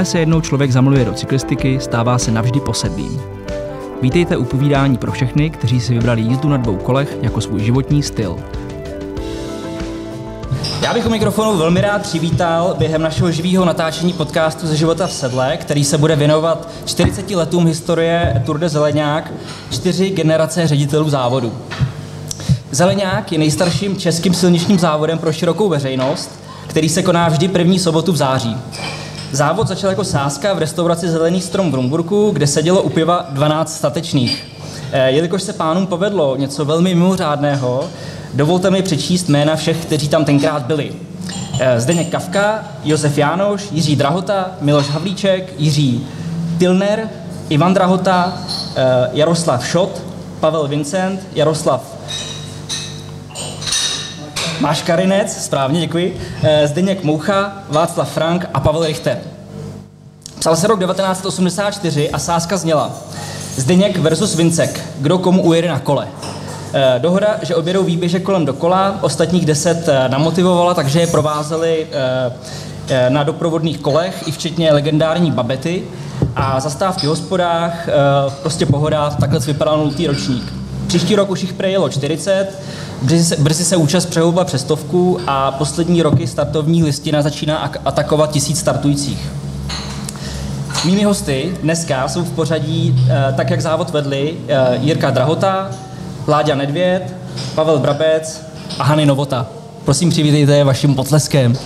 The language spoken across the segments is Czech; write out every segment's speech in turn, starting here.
Jakmile se jednou člověk zamluje do cyklistiky, stává se navždy posedlým. Vítejte u povídání pro všechny, kteří si vybrali jízdu na dvou kolech jako svůj životní styl. Já bych u mikrofonu velmi rád přivítal během našeho živého natáčení podcastu ze života v sedle, který se bude věnovat 40 letům historie Tour de Zeleňák, čtyři generace ředitelů závodu. Zeleňák je nejstarším českým silničním závodem pro širokou veřejnost, který se koná vždy první sobotu v září. Závod začal jako sázka v restauraci Zelený strom v Rumburku, kde sedělo u piva 12 statečných. Eh, jelikož se pánům povedlo něco velmi mimořádného, dovolte mi přečíst jména všech, kteří tam tenkrát byli. Eh, Zdeněk Kavka, Josef Jánoš, Jiří Drahota, Miloš Havlíček, Jiří Tilner, Ivan Drahota, eh, Jaroslav Šot, Pavel Vincent, Jaroslav Máš Karinec, správně, děkuji. Eh, Zdeněk Moucha, Václav Frank a Pavel Richter. Psal se rok 1984 a sázka zněla Zdeněk versus Vincek, kdo komu ujede na kole. Eh, Dohoda, že objedou výběžek kolem dokola, ostatních deset eh, namotivovala, takže je provázeli na doprovodných kolech, i včetně legendární babety a zastávky v hospodách, prostě pohoda, takhle vypadal nultý ročník. Příští rok už jich prejelo 40, brzy se, brzy se účast přehoupla přes stovku a poslední roky startovní listina začíná atakovat tisíc startujících. Mými hosty dneska jsou v pořadí, eh, tak jak závod vedli, eh, Jirka Drahota, Láďa Nedvěd, Pavel Brabec a Hany Novota. Prosím, přivítejte je vaším potleskem.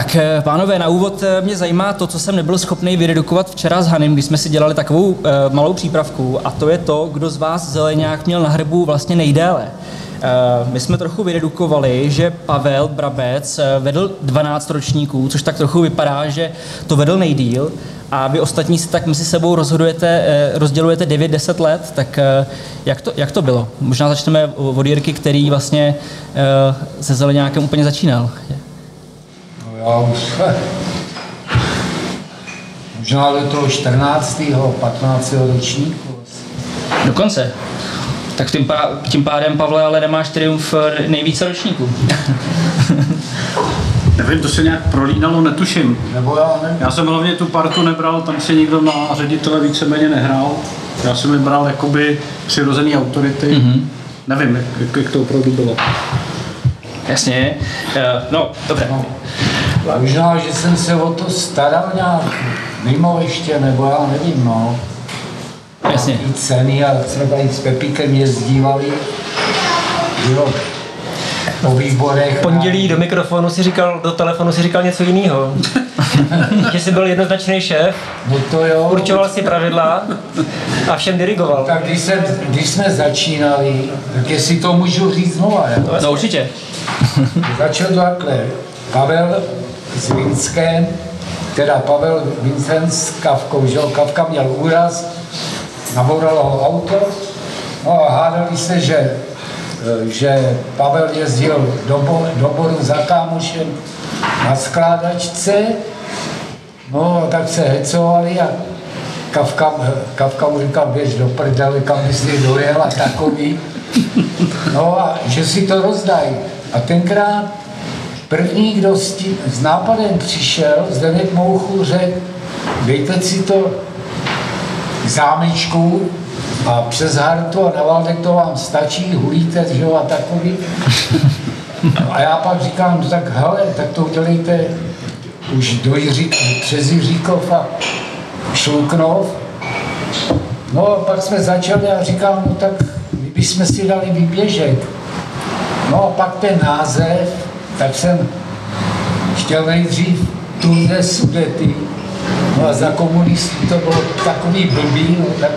Tak, eh, pánové, na úvod eh, mě zajímá to, co jsem nebyl schopný vyredukovat včera s Hanem, když jsme si dělali takovou uh, malou přípravku, a to je to, kdo z vás zeleňák měl na hrbu vlastně nejdéle. My jsme trochu vyredukovali, že Pavel Brabec vedl 12 ročníků, což tak trochu vypadá, že to vedl nejdíl, a vy ostatní si tak mezi sebou rozhodujete, rozdělujete 9-10 let, tak jak to, jak to bylo? Možná začneme od Jirky, který vlastně se zeleňákem úplně začínal já už možná do toho 14. 15. ročníku. Dokonce. Tak tím, pá, tím pádem, Pavle, ale nemáš triumf eh, nejvíce ročníků. Nevím, to se nějak prolínalo, netuším. Nebo já nevím. Já jsem hlavně tu partu nebral, tam si nikdo na ředitele víceméně nehrál. Já jsem je bral jakoby přirozený autority. Mm-hmm. Nevím, jak, jak to opravdu bylo. Jasně. Uh, no, dobře. No. Možná, že jsem se o to staral nějak mimo ještě, nebo já nevím, no. Jasně. I ceny a třeba i s Pepíkem jezdívali. Jo, po výborech. Pondělí do mikrofonu si říkal, do telefonu si říkal něco jiného. že jsi byl jednoznačný šéf, no to jo. určoval si pravidla a všem dirigoval. Tak když, se, když jsme začínali, tak jestli to můžu říct znova, No, no určitě. Začal takhle. Pavel Vinskem, teda Pavel Vincent s Kavkou, že Kavka měl úraz, nabouralo ho auto, no a hádali se, že, eh, že Pavel jezdil do, bo, do boru za kámošem na skládačce, no tak se hecovali a Kavka, Kavka mu říkal, běž do prdele, kam bys dojel a takový. No a že si to rozdají. A tenkrát První, kdo s, tím, s nápadem přišel, Zdeněk Mouchu řekl, dejte si to k zámečku a přes Hartu a na Valdek to vám stačí, hulíte, že jo, a takový. A já pak říkám, no tak hele, tak to udělejte už do Jiří, přes Jiříkov a Šluknov. No a pak jsme začali a říkám, no tak my bychom si dali výběžek. No a pak ten název, tak jsem chtěl nejdřív Tour Sudety, no a za komunistů to bylo takový blbý, no, tak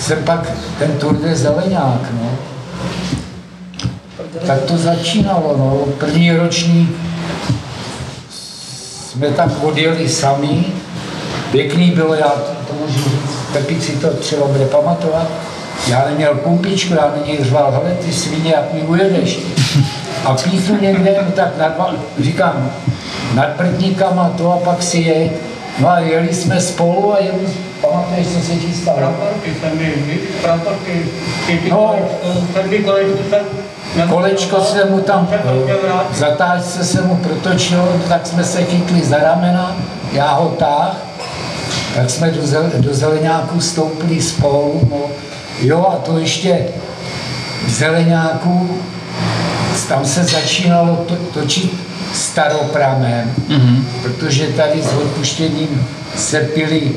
jsem pak ten Tour de Zeleňák, no. Tak to začínalo, no. První roční jsme tak odjeli sami, pěkný bylo, já to můžu říct, si to třeba bude pamatovat, já neměl pumpičku, já na něj řval, hele ty svině, jak mi ujedeš. A píchnu někde, no tak nad, říkám, nad prtníkama to a pak si je. No a jeli jsme spolu a jen, pamatuješ, co se ti stalo? Praporky jsem mi, praporky, ty ty No. kolečko, jsem... Kolečko se mu tam, zatáčce se mu protočilo, tak jsme se chytli za ramena, já ho táh, tak jsme do, zel, do zeleňáku stoupili spolu, no. Jo a to ještě v zeleňáku, tam se začínalo to, točit staropramen, mm-hmm. protože tady s odpuštěním se pili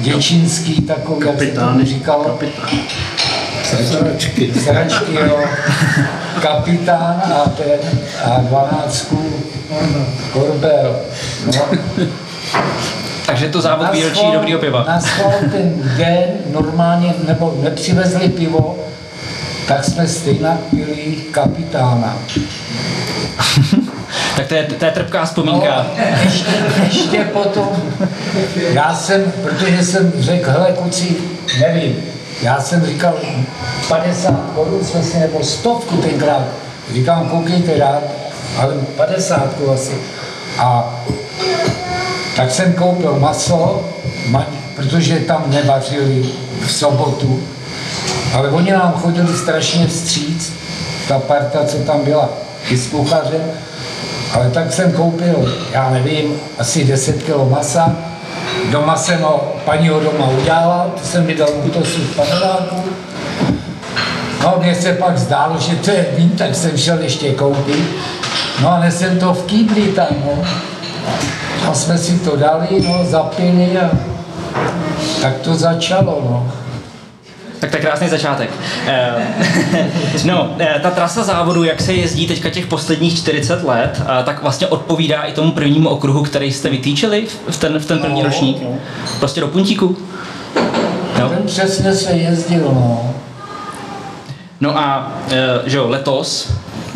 děčínský takový, jak se tomu říkalo, Kapitán. Sračky. Sračky, jo. Kapitán a ten a dvanáctku Korbel. No. Takže to závod výročí dobrýho piva. Na ten den normálně, nebo nepřivezli pivo, tak jsme stejně pili kapitána. Tak to je, to je trpká vzpomínka. No, ještě, ještě potom, já jsem, protože jsem řekl, hele kluci, nevím, já jsem říkal 50 korun jsme si, nebo stovku tenkrát, říkám, koukejte rád, ale 50 asi. A tak jsem koupil maso, ma, protože tam nevařili v sobotu, ale oni nám chodili strašně vstříc, ta parta, co tam byla, i s kuchařem, ale tak jsem koupil, já nevím, asi 10 kg masa, doma jsem ho, paní ho doma udělala, to jsem mi dal útosu v paneláku, No, mně se pak zdálo, že to je vín, tak jsem šel ještě koupit. No a nesem to v kýbli tam, no. A jsme si to dali, no, zapili a tak to začalo, no. Tak to je krásný začátek. Eh, no, eh, ta trasa závodu, jak se jezdí teďka těch posledních 40 let, eh, tak vlastně odpovídá i tomu prvnímu okruhu, který jste vytýčili v ten, v ten první No, ročník. no. Prostě do puntíku. Jo. Ten přesně se jezdil, no. No a že jo, letos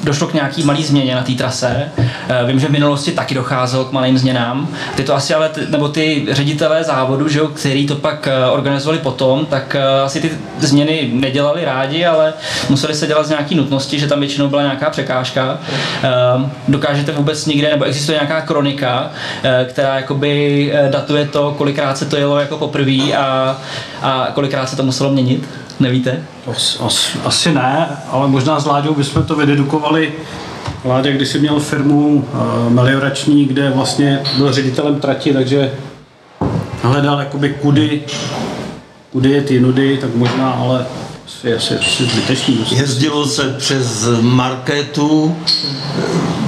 došlo k nějaký malý změně na té trase. Eh, Vím, že v minulosti taky docházelo k malým změnám. Ty to asi ale, nebo ty ředitelé závodu, že jo, který to pak eh, organizovali potom, tak eh, asi ty změny nedělali rádi, ale museli se dělat z nějaký nutnosti, že tam většinou byla nějaká překážka. Eh, Dokážete vůbec někde, nebo existuje nějaká kronika, která jakoby datuje to, kolikrát se to jelo jako poprvé a, a kolikrát se to muselo měnit? Nevíte? As, as, asi ne, ale možná s Láďou bychom to vydedukovali. Láďa když si měl firmu uh, meliorační, kde vlastně byl ředitelem trati, takže hledal jakoby kudy, kudy je ty nudy, tak možná, ale asi, asi, asi zbytečný. Jezdilo se přes marketu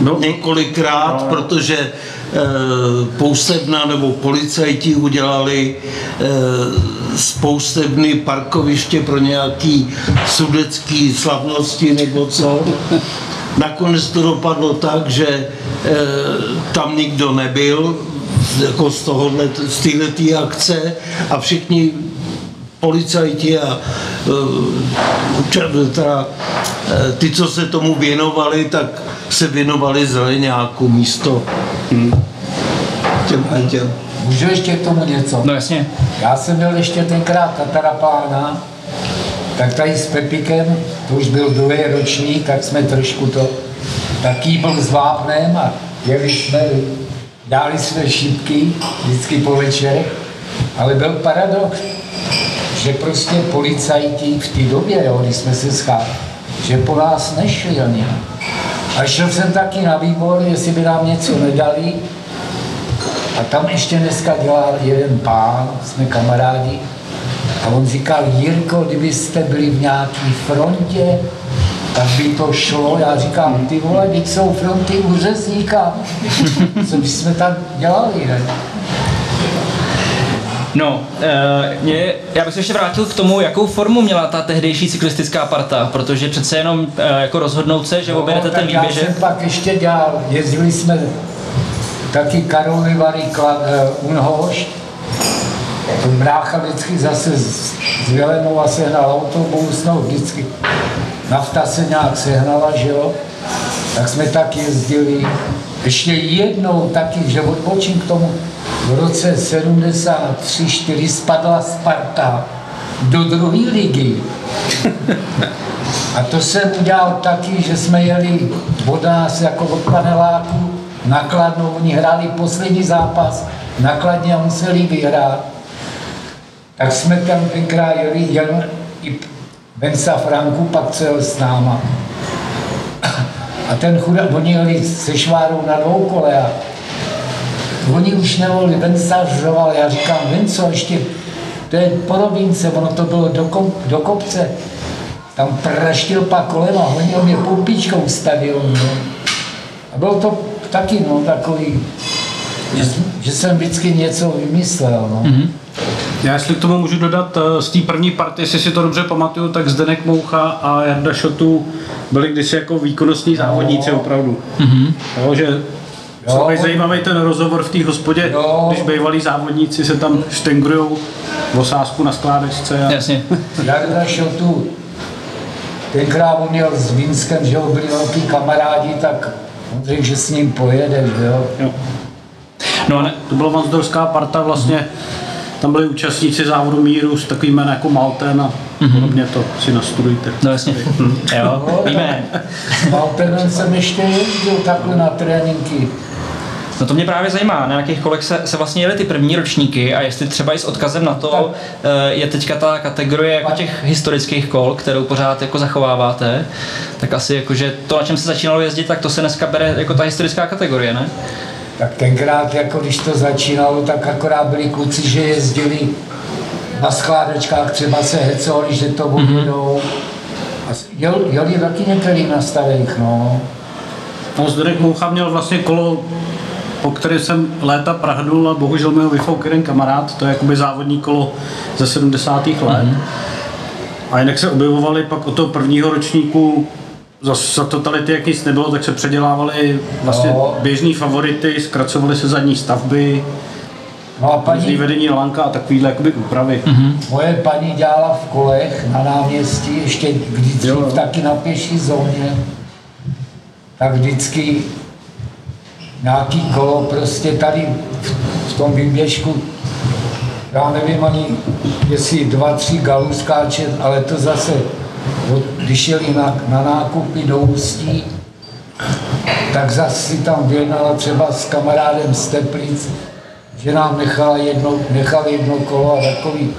No, několikrát, No. protože e, poustevna nebo policajti udělali e, z poustevny parkoviště pro nějaký sudecký slavnosti nebo co. Nakonec to dopadlo tak, že e, tam nikdo nebyl, jako z tohohle, z této akce a všichni policajti a uh, teda, eh, ty, co se tomu věnovali, tak se věnovali zeleňáku místo hm, těm a těm. Můžu ještě k tomu něco? No jasně. Já jsem byl ještě tenkrát Tatarapána, tak tady s Pepikem, to už byl druhý ročník, tak jsme trošku to, taký byl s vápnem a jeli jsme, dali jsme šipky vždycky po večerech, ale byl paradox, že prostě policajti v té době, jo, když jsme se scházeli, že po nás nešli ani. A šel jsem taky na výbor, jestli by nám něco nedali, a tam ještě dneska dělal jeden pán, jsme kamarádi, a on říkal, Jirko, kdybyste byli v nějaký frontě, tak by to šlo. Já říkám, ty vole, teď jsou fronty u řezníka. Co bychom tam dělali, ne? No, uh, mě, já bych se ještě vrátil k tomu, jakou formu měla ta tehdejší cyklistická parta, protože přece jenom uh, jako rozhodnout se, že No, ten tak já výběžek. jsem pak ještě dělal, jezdili jsme taky Karlovy Vary, eh. To brácha vždycky zase z, z Vilemova sehnal autobus, no vždycky nafta se nějak sehnala, že jo. Tak jsme tak jezdili. Ještě jednou taky, že odbočím k tomu, v roce 73-4 spadla Sparta do druhé ligy. A to jsem udělal taky, že jsme jeli od nás jako od paneláku nakladnou, oni hráli poslední zápas, nakladně a museli vyhrát. Tak jsme tam tenkrát jeli, jel i Bensa Franku, pak co jel s náma. A ten chudá, oni jeli se švárou na dvou kole a oni už nevolili, Venca řoval, já říkám, Venco, ještě, to je po Robínce, ono to bylo do, kop, do kopce, tam praštil pak kolema, honil mě stadion, no. A bylo to taky, no, takový, že, že jsem vždycky něco vymyslel, no. Mm-hmm. Já jestli k tomu můžu dodat, eh, z té první party, jestli si to dobře pamatuju, tak Zdenek Moucha a Jarda Šotu byli kdysi jako výkonnostní závodníci opravdu. Mm-hmm. Jo, že Jo. jo, zajímavý ten rozhovor v té hospodě, Jo. když bývalí závodníci se tam štengrujou v osázku na skládečce. A... Jasně. Jarda Šotu, tenkrát on měl s Vinskem, že ho byli velký kamarádi, tak on řekl, že s ním pojede, jo. Jo. No a ne, To byla Vansdorská parta vlastně, tam byli účastníci závodu míru s takovým jménem jako Malten a podobně to si nastudujte. no jasně. Jo, víme. Maltenem jsem ještě jezdil takhle na tréninky. No to mě právě zajímá, na jakých kolech se, se vlastně jeli ty první ročníky a jestli třeba i s odkazem na to eh, je teďka ta kategorie jako těch historických kol, kterou pořád jako zachováváte, tak asi jakože to, na čem se začínalo jezdit, tak to se dneska bere jako ta historická kategorie, ne? Tak tenkrát, jako když to začínalo, tak akorát byli kluci, že jezdili na skládačkách, třeba se hecovali, že to objedou. A s- jel, jeli taky některý na starých, no. No, Zdenek Moucha měl vlastně kolo, po kterém jsem léta prahnul a bohužel mi ho vyfouk jeden kamarád, to je jakoby závodní kolo ze 70. let. Mm-hmm. A jinak se objevovali pak od toho prvního ročníku za, za totality, jak nic nebylo, tak se předělávaly vlastně No. běžný favority, zkracovaly se zadní stavby, No a paní, vedení lanka a takovýhle jakoby úpravy. Mm-hmm. moje paní dělala v kolech na náměstí, ještě vždycky Jo, jo. taky na pěší zóně. Tak vždycky nějaký kolo prostě tady v, tom výběžku, já nevím ani, jestli dva, tři galů skáče, ale to zase, když jeli na, na nákupy do Ústí, tak zase si tam vyjednala třeba s kamarádem z Teplic, že nám nechala jedno, nechal jedno kolo a takový,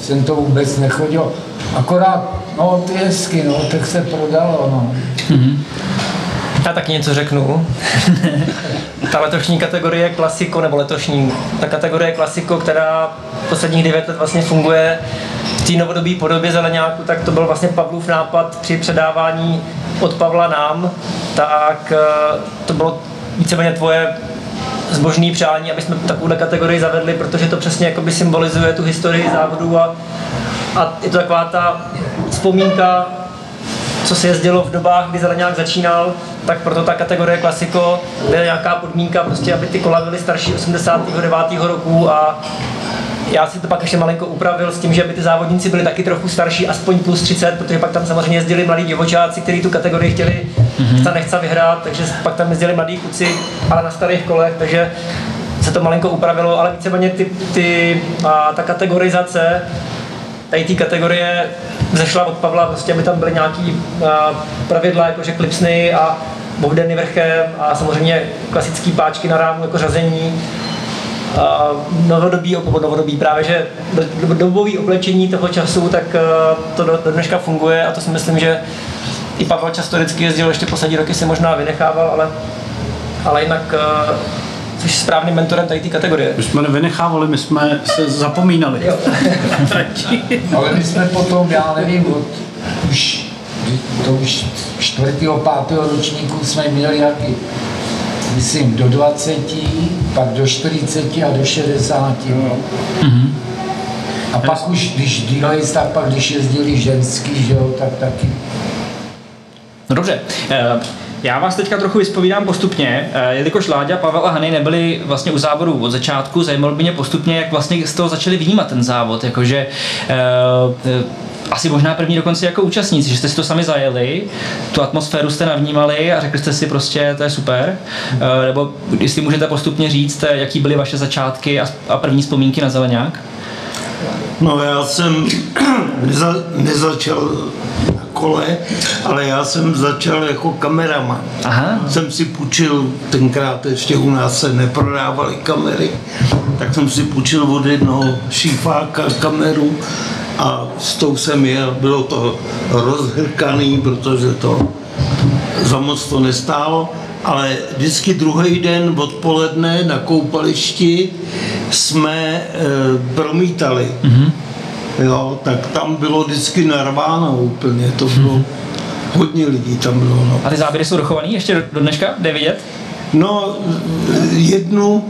jsem to vůbec nechodil. Akorát, no ty hezky, no, tak se prodalo, no. Já taky něco řeknu. Ta letošní kategorie klasiko, nebo letošní, ta kategorie klasiko, která posledních 9 let vlastně funguje v té novodobé podobě zeleňáku, tak to byl vlastně Pavlův nápad při předávání od Pavla nám, tak eh, to bylo víceméně tvoje zbožný přání, aby jsme takovouhle kategorii zavedli, protože to přesně jakoby symbolizuje tu historii závodu a, a je to taková ta vzpomínka co se jezdilo v dobách, kdy zeleňák začínal, tak proto ta kategorie klasiko byla nějaká podmínka, prostě, aby ty kola byly starší 89. roku a já si to pak ještě malinko upravil s tím, že by ty závodníci byli taky trochu starší, aspoň plus 30, protože pak tam samozřejmě jezdili mladí divočáci, kteří tu kategorii chtěli chce nechce vyhrát, takže pak tam jezdili mladí kluci, ale na starých kolech, takže se to malinko upravilo, ale víceméně ty, ty, a ta kategorizace tady té kategorie zešla od Pavla, prostě aby tam byly nějaký a, pravidla, jakože klipsny a bovdeny vrchem a samozřejmě klasický páčky na rámu jako řazení. A novodobí, nebo novodobí právě, že do- dobový oblečení toho času, tak a, to do, do dneška funguje a to si myslím, že i Pavel často vždycky jezdil, ještě poslední roky si možná vynechával, ale, ale jinak a, jsi správným mentorem tady té kategorie. My jsme nevynechávali, my jsme se zapomínali. Jo. Ale my jsme potom, já nevím, od už, to už čtvrtého, pátého ročníku jsme měli jaký, myslím, do 20, pak do 40 a do 60. No. A pak už, když dělali, tak pak když jezdili ženský, že jo, tak taky. No dobře, eh, já vás teďka trochu vyspovídám postupně, eh, jelikož Láďa, Pavel a Hany nebyli vlastně u závodu od začátku, zajímalo by mě postupně, jak vlastně z toho začali vnímat ten závod, jakože eh, eh, asi možná první dokonce jako účastníci, že jste si to sami zajeli, tu atmosféru jste navnímali a řekli jste si prostě, to je super, nebo jestli můžete postupně říct, jaký byly vaše začátky a, první vzpomínky na Zeleňák? No já jsem neza, nezačal kole, ale já jsem začal jako kameraman. Aha. Jsem si půjčil, tenkrát ještě u nás se neprodávaly kamery, tak jsem si půjčil od jednoho šífáka kameru a s tou jsem jel, bylo to rozhrkaný, protože to za moc to nestálo, ale vždycky druhý den odpoledne na koupališti jsme e, promítali. Mm-hmm. Jo, tak tam bylo vždycky narváno úplně, to bylo hodně lidí tam bylo. No. A ty záběry jsou dochovaný ještě do- dneška? Jde vidět? No, jednu,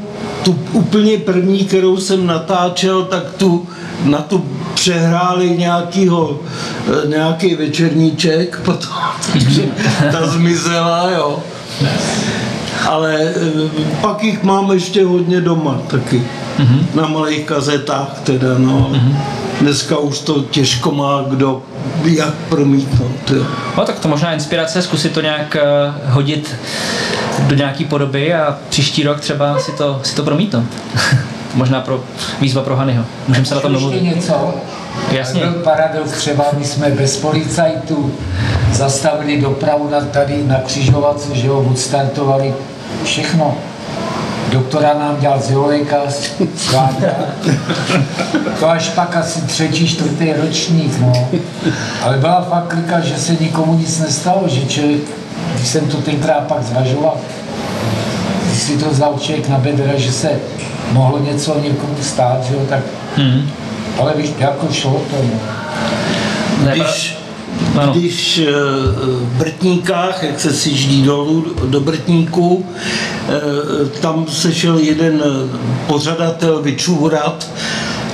tu úplně první, kterou jsem natáčel, tak tu, na tu přehráli nějakýho, eh, nějaký večerníček potom, takže ta zmizela, jo. Ale eh, pak jich mám ještě hodně doma taky. Na malých kazetách teda, no. Dneska už to těžko má kdo jak promítnout. Jo. No tak to možná inspirace, zkusit to nějak uh, hodit do nějaký podoby a příští rok třeba si to, si to promítnout. možná pro výzva pro Hanyho. Můžeme se na tom Ještě domluvit. něco? Jasně. Byl paradox, třeba my jsme bez policajtů zastavili dopravu na, tady na křižovatce, že jo, odstartovali všechno. Doktora nám dělal Sváďa. To až pak asi třetí, čtvrtý ročník, no. Ale byla fakt klika, že se nikomu nic nestalo, že člověk, když jsem to tenkrát pak zvažoval, když si to vzal člověk na bedra, že se mohlo něco někomu stát, že jo, tak Mhm. ale víš, jako šlo to, no. Když, Ano. když eh, v Brtníkách, jak se sjíždí dolů do Brtníků, eh, tam se šel jeden eh, pořadatel vyčůrat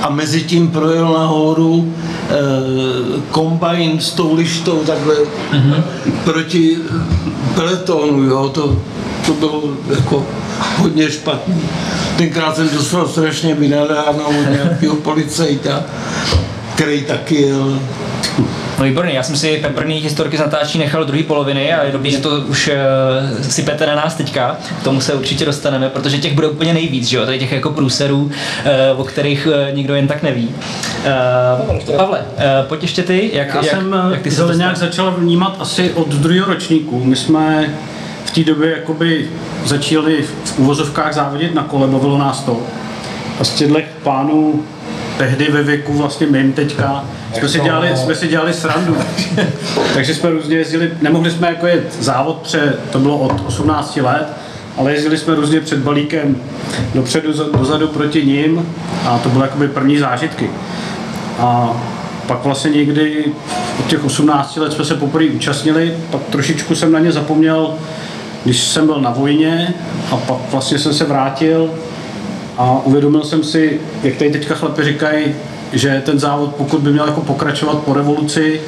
a mezi tím projel nahoru kombajn s tou lištou takhle proti peletonu, jo, to, to bylo jako hodně špatný. Tenkrát jsem dostal strašně vynadáno od nějakého policajta, který taky jel No výborný, já jsem si peprný historky z natáčí nechal do druhé poloviny a je dobrý, že to už uh, sypete na nás teďka. K tomu se určitě dostaneme, protože těch bude úplně nejvíc, že jo? Tady těch jako průserů, uh, o kterých uh, nikdo jen tak neví. Uh, Pavle, uh, pojď ještě ty, jak, Já jak, jsem jak ty se to nějak začal vnímat asi od druhého ročníku. My jsme v té době jakoby začali v uvozovkách závodit na kole, bavilo nás to. A z těchto pánů tehdy ve věku vlastně mým teďka, jsme si dělali, jsme si dělali srandu. Takže jsme různě jezdili, nemohli jsme jako jet závod, pře, to bylo od 18 let, ale jezdili jsme různě před balíkem dopředu, za- dozadu proti ním a to byly jakoby první zážitky. A pak vlastně někdy od těch 18 let jsme se poprvé účastnili, pak trošičku jsem na ně zapomněl, když jsem byl na vojně a pak vlastně jsem se vrátil a uvědomil jsem si, jak tady teďka chlapi říkají, že ten závod, pokud by měl jako pokračovat po revoluci,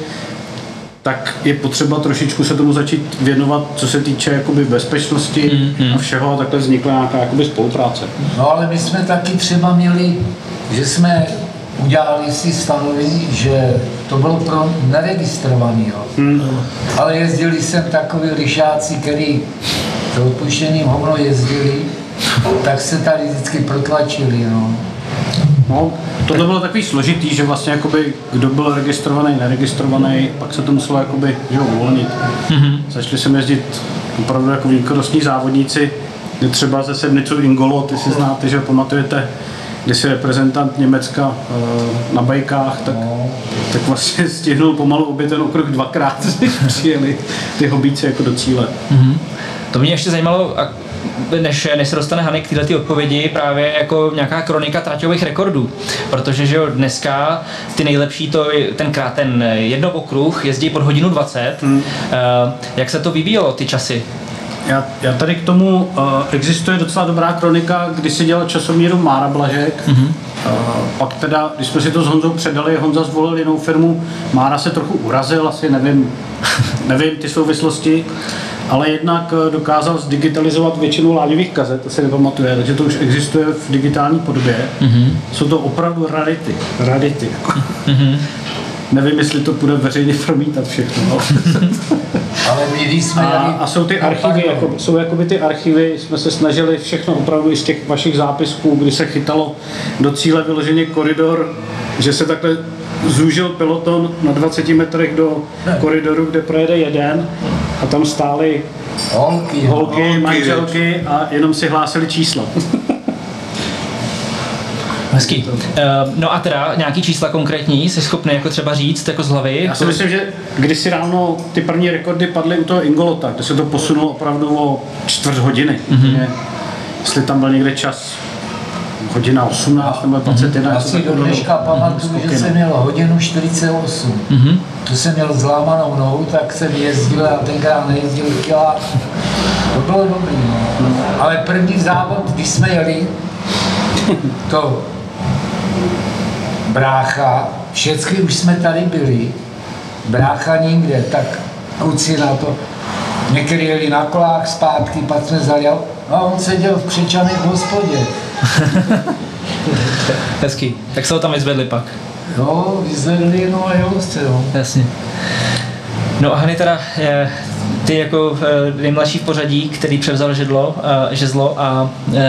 tak je potřeba trošičku se tomu začít věnovat, co se týče jakoby bezpečnosti mm, a všeho a takhle vznikla nějaká jakoby spolupráce. No ale my jsme taky třeba měli, že jsme udělali si stanovení, že to bylo pro neregistrovaný. Hmm. Ale jezdili sem takový lišáci, který s odpuštěným hovno jezdili, tak se tady vždycky protlačili. No. No, tohle bylo takový složitý, že vlastně jakoby, kdo byl registrovaný, neregistrovaný, pak se to muselo jakoby, že uvolnit. Mm-hmm. Začali jsme jezdit opravdu jako výkonnostní závodníci, kdy třeba ze sedmicu Ingolo, ty si znáte, že pamatujete, když je reprezentant Německa eh, na bajkách, tak, tak vlastně stihnul pomalu obě ten okruh dvakrát, když přijeli ty hobíci jako do cíle. To mě ještě zajímalo, a než, než se dostane Hany k této odpovědi, právě jako nějaká kronika traťových rekordů. Protože že jo, dneska ty nejlepší, to tenkrát ten jednookruh jezdí pod hodinu 20. Hmm. jak se to vyvíjelo, ty časy? Já, já tady k tomu uh, existuje docela dobrá kronika, kdy si dělal časomíru Mára Blažek. Mm-hmm. Uh, pak teda, když jsme si to s Honzou předali, Honza zvolil jinou firmu, Mára se trochu urazil, asi nevím, nevím ty souvislosti, ale jednak eh, dokázal zdigitalizovat většinu láďových kazet, to si nepamatuje, takže to už existuje v digitální podobě. Mm-hmm. Jsou to opravdu rarity, rarity. Mm-hmm. Nevím, jestli to bude veřejně promítat všechno. No. Ale my když jsme A, a jsou ty archivy, jako, jsou jakoby ty archivy, jsme se snažili všechno opravdu i z těch vašich zápisků, kdy se chytalo do cíle vyloženě koridor, že se takhle zúžil peloton na 20 metrech do koridoru, kde projede jeden a tam stály Holky, holky, Holky, manželky a jenom si hlásili čísla. Hezký. Uh, no a teda nějaký čísla konkrétní jsi schopný jako třeba říct jako z hlavy? Já si myslím, že kdysi ráno ty první rekordy padly u toho Ingolota, kde se to posunulo opravdu o čtvrt hodiny. Mm-hmm. Jestli tam byl někde čas hodina 18 nebo 21. Já si do dneška pamatuju, že jsem no. měl hodinu 48. Mhm. To jsem měl zlámanou nohu, tak jsem jezdil a tenkrát nejezdil kila. To bylo dobrý, no. Ale první závod, když jsme jeli, to brácha, všechny už jsme tady byli, brácha nikde, tak kluci na to, někteří jeli na kolách zpátky, pak jsme vzali, a on seděl v křičanech v hospodě. Hezký. Tak se ho tam vyzvedli pak. No, vyzvedli, no a jo, jste, no. Jasně. No a Hany teda, eh, ty jako eh, nejmladší v pořadí, který převzal židlo, eh, žezlo a eh,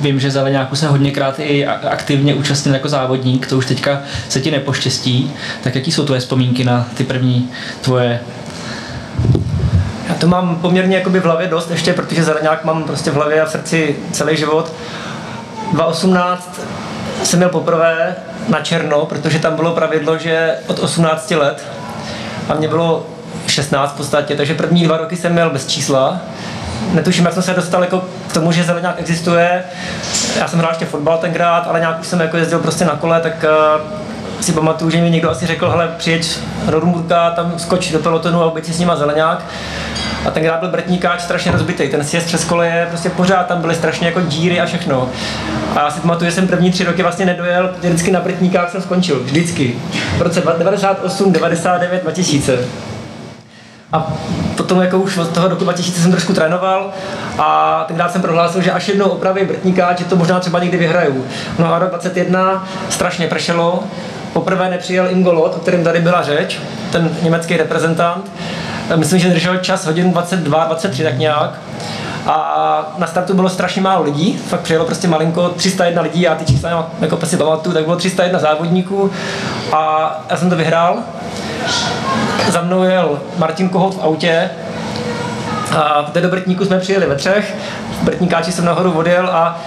vím, že za Leňáku se hodněkrát i a- aktivně účastnil jako závodník, to už teďka se ti nepoštěstí. Tak jaký jsou tvoje vzpomínky na ty první tvoje Já to mám poměrně jakoby v hlavě dost ještě, protože zeleňák mám prostě v hlavě a v srdci celý život. 2018 jsem měl poprvé na černo, protože tam bylo pravidlo, že od 18 let a mě bylo 16 v podstatě, takže první dva roky jsem měl bez čísla. Netuším, jak jsem se dostal jako k tomu, že zeleňák existuje. Já jsem hrál ještě fotbal tenkrát, ale nějak jsem jako jezdil prostě na kole, tak uh, si pamatuju, že mi někdo asi řekl, hele, přijeď do Rumburka, tam skoč do pelotonu a obejď si s nima zeleňák. A tenkrát byl Brtníkáč strašně rozbitý, ten sjezd přes koleje, prostě pořád tam byly strašně jako díry a všechno. A já si pamatuju, že jsem první tři roky vlastně nedojel, vždycky na Brtníkách jsem skončil, vždycky. V roce 98, 99, 2000. A potom jako už od toho roku 2000 jsem trošku trénoval a tenkrát jsem prohlásil, že až jednou opraví Brtníka, že to možná třeba někdy vyhraju. No a rok 21 strašně pršelo. Poprvé nepřijel Ingolot, o kterém tady byla řeč, ten německý reprezentant. Myslím, že držel čas hodin 22, 23 tak nějak. A na startu bylo strašně málo lidí, fakt přijelo prostě malinko, 301 lidí, já ty čísla jako si pamatuju, tak bylo 301 závodníků a já jsem to vyhrál za mnou jel Martin Kohout v autě a v té do Brtníku jsme přijeli ve třech, v Brtníkáči jsem nahoru odjel a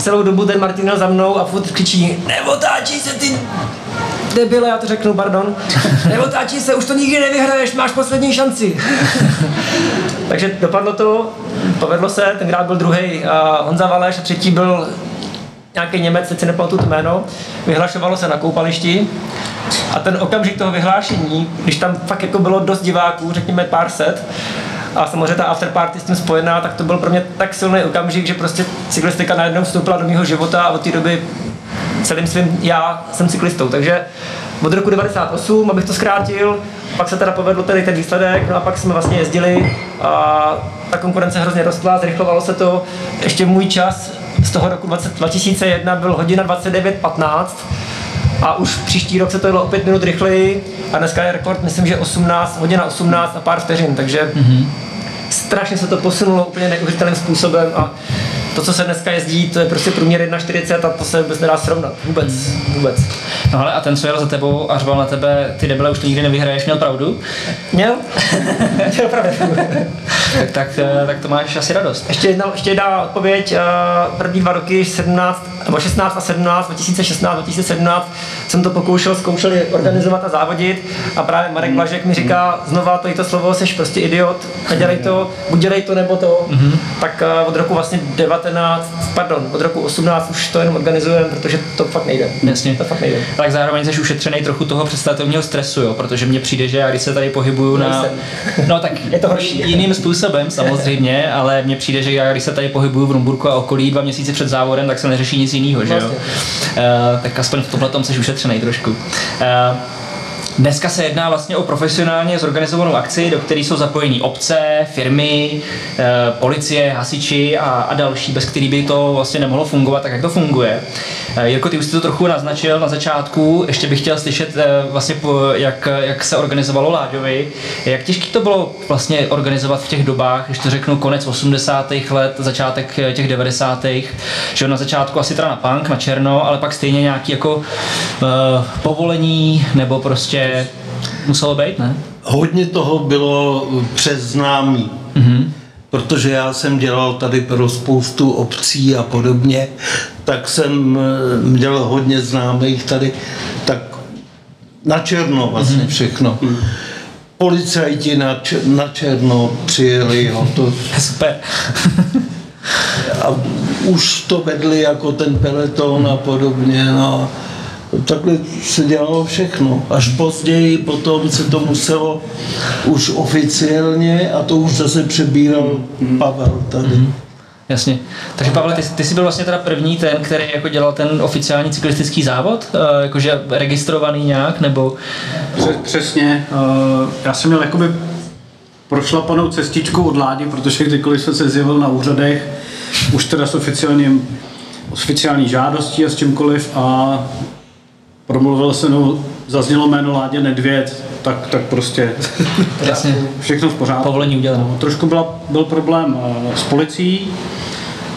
celou dobu ten Martin jel za mnou a furt křičí Neotáčí se ty debile, já to řeknu, pardon. Neotáčí se, už to nikdy nevyhraješ, máš poslední šanci. Takže dopadlo to, povedlo se, tenkrát byl druhý Honza Valeš a třetí byl nějaký Němec, teď si nepamatuju to jméno, vyhlašovalo se na koupališti a ten okamžik toho vyhlášení, když tam fakt jako bylo dost diváků, řekněme pár set, a samozřejmě ta afterparty s tím spojená, tak to byl pro mě tak silný okamžik, že prostě cyklistika najednou vstoupila do mého života a od té doby celým svým já jsem cyklistou. Takže od roku 98, abych to zkrátil, pak se teda povedl tady ten výsledek, no a pak jsme vlastně jezdili a ta konkurence hrozně rostla, zrychlovalo se to. Ještě můj čas z toho roku 20, 2001 byl hodina 29.15 a už příští rok se to jelo o 5 minut rychleji a dneska je rekord, myslím, že 18, hodina 18 a pár vteřin, takže mm-hmm. strašně se to posunulo úplně neuvěřitelným způsobem a to, co se dneska jezdí, to je prostě průměr 1,40 a to se vůbec nedá srovnat. Vůbec, vůbec. No ale a ten, co jel za tebou a řval na tebe, ty debile už to nikdy nevyhraješ, měl pravdu? Měl? Měl pravdu. tak, tak, eh, tak to máš asi radost. Ještě jedna, ještě jedna odpověď. eh, První dva roky, 17, nebo 16 a 17, 2016, 2017, jsem to pokoušel, zkoušel je organizovat a závodit a právě Marek Blažek mi říká, znova to, to slovo, jsi prostě idiot, nedělej to, buď dělej to nebo to. Mm-hmm. Tak eh, od roku vlastně 19, pardon, od roku 18 už to jenom organizujeme, protože to fakt nejde. Jasně. To fakt nejde. Tak zároveň jsi ušetřený trochu toho představitelního stresu, jo? protože mně přijde, že já když se tady pohybuju na... Nejsem. No tak Je to horší. jiným způsobem samozřejmě, ale mně přijde, že já když se tady pohybuju v Rumburku a okolí dva měsíce před závodem, tak se neřeší nic jiného, že jo? Vlastně. Uh, tak aspoň v tomhle tom jsi ušetřený trošku. Uh, Dneska se jedná vlastně o profesionálně zorganizovanou akci, do které jsou zapojení obce, firmy, eh, policie, hasiči a, a další, bez kterých by to vlastně nemohlo fungovat tak, jak to funguje. Eh, Jirko, ty už jsi to trochu naznačil na začátku, ještě bych chtěl slyšet eh, vlastně, jak, jak se organizovalo Láďovi. Jak těžké to bylo vlastně organizovat v těch dobách, když to řeknu konec 80. let, začátek eh, těch 90. že na začátku asi teda na punk, na černo, ale pak stejně nějaký jako uh, povolení nebo prostě muselo být, ne? Hodně toho bylo přes známý. Mm-hmm. Protože já jsem dělal tady pro spoustu obcí a podobně, tak jsem eh, měl hodně známých tady, tak na černo vlastně všechno. Policajti na, č- na černo přijeli, jo, to, Super. a už to vedli jako ten peleton a podobně, no. Takhle se dělalo všechno. Až později potom se to muselo už oficiálně a to už zase přebíral Pavel tady. Jasně. Takže Pavel, ty, ty jsi byl vlastně teda první ten, který jako dělal ten oficiální cyklistický závod, uh, jakože registrovaný nějak, nebo Přes, přesně. Uh, já jsem měl jakoby prošlapanou cestičku od Ládi, protože kdykoliv jsem se zjevil na úřadech, už teda s oficiálním, oficiální žádostí a s čímkoliv a promluvil se, no, zaznělo jméno Ládě Nedvěd, tak, tak prostě Jasně. všechno v pořádku. Povolení uděleno. No, trošku byla, byl problém eh, s policií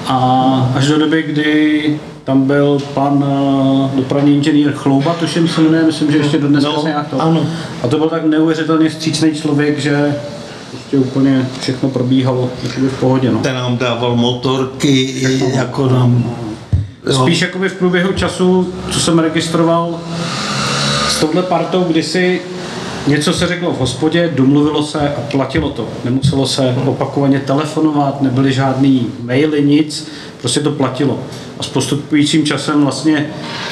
a až do doby, kdy tam byl pan eh, dopravní inženýr Chlouba, tuším se jmenuje, myslím, že ještě dodnes No, nějak to. ano. A to byl tak neuvěřitelně vstřícný člověk, že prostě úplně všechno probíhalo v pohodě. No. Ten nám dával motorky, jako nám... jo. Spíš jakoby v průběhu času, co jsem registroval s touhle partou, kdysi něco se řeklo v hospodě, domluvilo se a platilo to. Nemuselo se opakovaně telefonovat, nebyly žádný maily, nic, prostě to platilo. A s postupujícím časem vlastně,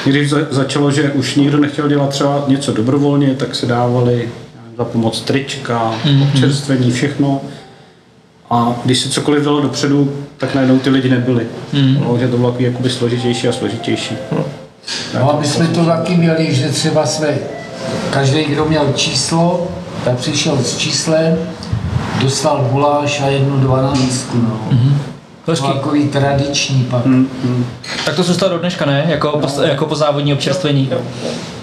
když za- začalo, že už nikdo nechtěl dělat třeba něco dobrovolně, tak se dávali za pomoc trička, občerstvení, všechno. A když se cokoliv dalo dopředu, tak najednou ty lidi nebyli. Mm. že to bylo takový jakoby složitější a složitější. No a my jsme to taky měli, že třeba jsme, každý, kdo měl číslo, tak přišel s číslem, dostal guláš a jednu dvanáctku, no. Hezký. bylo takový tradiční pak. Tak to zůstalo do dneška, ne? Jako, po, jako po závodní občerstvení.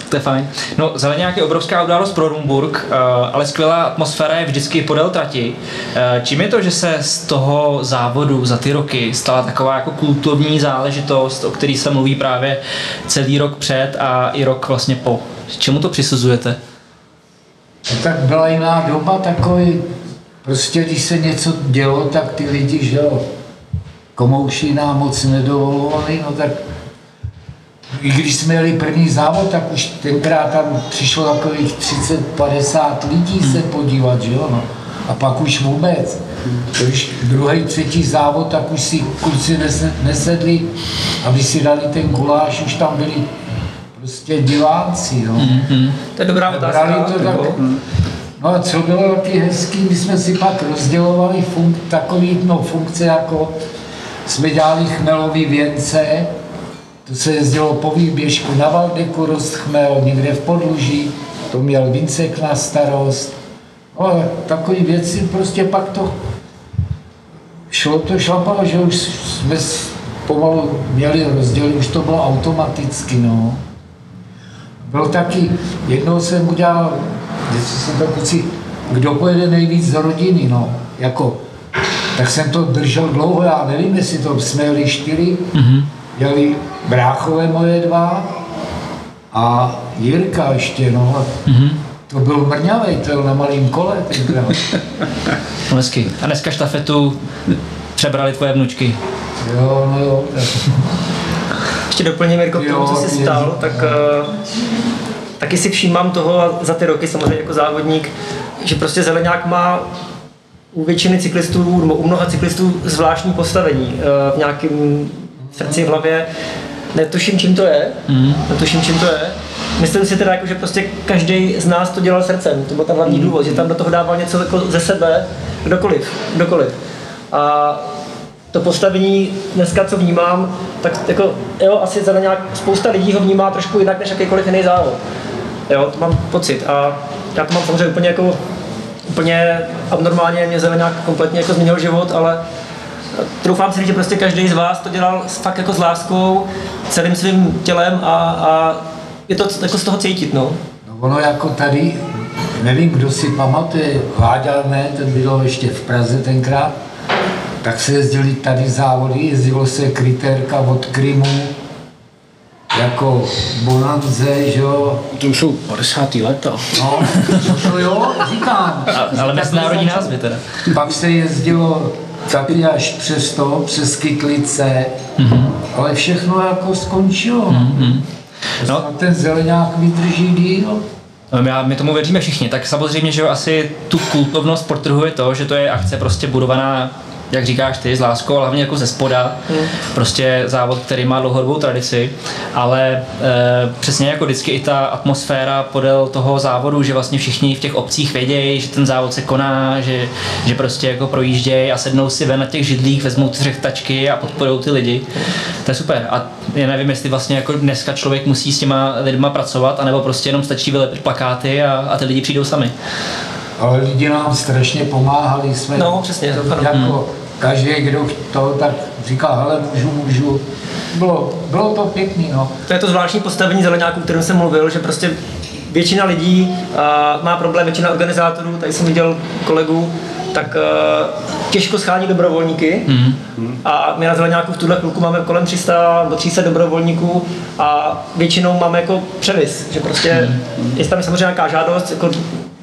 To je fajn. No, Zeleňák je obrovská událost pro Rumburg, uh, ale skvělá atmosféra je vždycky podél trati. Uh, čím je to, že se z toho závodu za ty roky stala taková jako kulturní záležitost, o který se mluví právě celý rok před a i rok vlastně po? Čemu to přisuzujete? Tak byla jiná doba takový, prostě když se něco dělo, tak ty lidi, že jo, komouši nám moc nedovolovali, no tak i když jsme jeli první závod, tak už tenkrát tam přišlo takových 30-50 lidí se podívat, že jo, no. A pak už vůbec. Když druhý, třetí závod, tak už si kluci nese- nesedli, aby si dali ten guláš, už tam byli prostě diváci, jo. To je dobrá otázka. Brali to tak, jako- no a co bylo taky hezký, my jsme si pak rozdělovali funk, takový no, funkce, jako jsme dělali chmelový věnce, to se jezdilo po výběžku na Valdeku rost chmel, někde v Podluží, to měl Vincek na starost. No, takové věci, prostě pak to šlo to šlapalo, že už jsme pomalu měli rozdělit, už to bylo automaticky, no. Byl taky, jednou jsem udělal, jestli jsem to kluci, kdo pojede nejvíc z rodiny, no, jako, tak jsem to držel dlouho, já nevím, jestli to jsme jeli čtyři, mm-hmm. Jeli bráchové moje dva a Jirka ještě, no, a mm-hmm. to byl mrňavej, to na malým kole tenkrát. No hezky. A dneska štafetu přebrali tvoje vnučky. Jo, no jo, tak, Ještě doplním, Jirko, k tomu, co jsi je- stal, tak uh, taky si všímám toho a za ty roky samozřejmě jako závodník, že prostě Zeleňák má u většiny cyklistů, nebo u mnoha cyklistů zvláštní postavení uh, v nějakém srdci, v hlavě. Netuším, čím to je, mm. netuším, čím to je. Myslím si teda, jako, že prostě každý z nás to dělal srdcem, to byl ten hlavní důvod, že tam do toho dával něco jako ze sebe, kdokoliv, kdokoliv. A to postavení dneska, co vnímám, tak jako, jo, asi za nějak spousta lidí ho vnímá trošku jinak než jakýkoliv jiný závod. Jo, to mám pocit. A já to mám samozřejmě úplně jako úplně abnormálně, mě zeleňák kompletně jako změnil život, ale troufám si říct, že prostě každý z vás to dělal s- fakt jako s láskou, celým svým tělem a, a je to jako z toho cítit, no. No ono jako tady, nevím, kdo si pamatuje, Láďa ne, ten byl ještě v Praze tenkrát, tak se jezdili tady závody, jezdilo se kritérka od Krymu, jako Bonanze, že jo, To už jsou 50. leta. no, to jo, říkám. A, ale mezinárodní názvy teda. Pak se jezdilo taky až přes to, přes Kytlice, ale všechno jako skončilo. No. No. Ten zeleňák vydrží díl. No, Já, my tomu věříme všichni, tak samozřejmě, že asi tu kultovnost podtrhuje to, že to je akce prostě budovaná jak říkáš ty, s láskou, ale hlavně jako ze spoda. Prostě závod, který má dlouhodobou tradici, ale e, přesně jako vždycky i ta atmosféra podél toho závodu, že vlastně všichni v těch obcích vědějí, že ten závod se koná, že, že prostě jako projíždějí a sednou si ven na těch židlích, vezmou tři tačky a podporují ty lidi. To je super. A já nevím, jestli vlastně jako dneska člověk musí s těma lidma pracovat, anebo prostě jenom stačí vylepit plakáty a, a ty lidi přijdou sami. Ale lidi nám strašně pomáhali, jsme No, přesně, to, jako každý, kdo to tak říkal, hele, můžu, můžu. Bylo, bylo to pěkný, no. To je to zvláštní postavení zeleňáků, o kterém jsem mluvil, že prostě většina lidí uh, má problém, většina organizátorů, tady jsem viděl kolegu, tak uh, těžko schání dobrovolníky mm. a my na zeleňáku v tuhle chvilku máme kolem 300 do 300 dobrovolníků a většinou máme jako převis, že prostě mm. je tam samozřejmě nějaká žádost, jako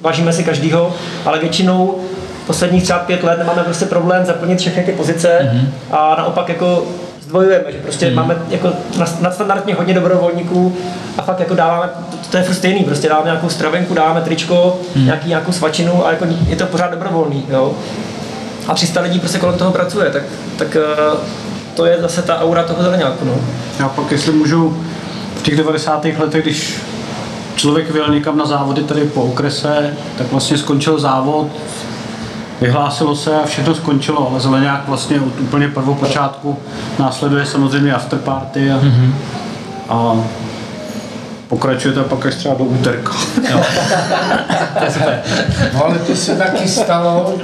vážíme si každýho, ale většinou posledních třeba pět let nemáme prostě problém zaplnit všechny ty pozice mm. a naopak jako zdvojujeme, že prostě Hmm. máme jako nadstandardně hodně dobrovolníků a fakt jako dáváme, to, to je furt stejný, prostě dáváme nějakou stravenku, dáváme tričko, Hmm. nějaký, nějakou svačinu a jako je to pořád dobrovolný, jo. A 300 lidí prostě kolem toho pracuje, tak, tak eh, to je zase ta aura toho zeleňáku, no. Já pak, jestli můžu, v těch 90. letech, když člověk vyjel někam na závody tady po okrese, tak vlastně skončil závod, vyhlásilo se a všechno skončilo, ale Zeleňák vlastně od úplně prvopočátku následuje samozřejmě afterparty a, mm-hmm. a pokračuje to pak až třeba do úterka. No ale to se taky stalo,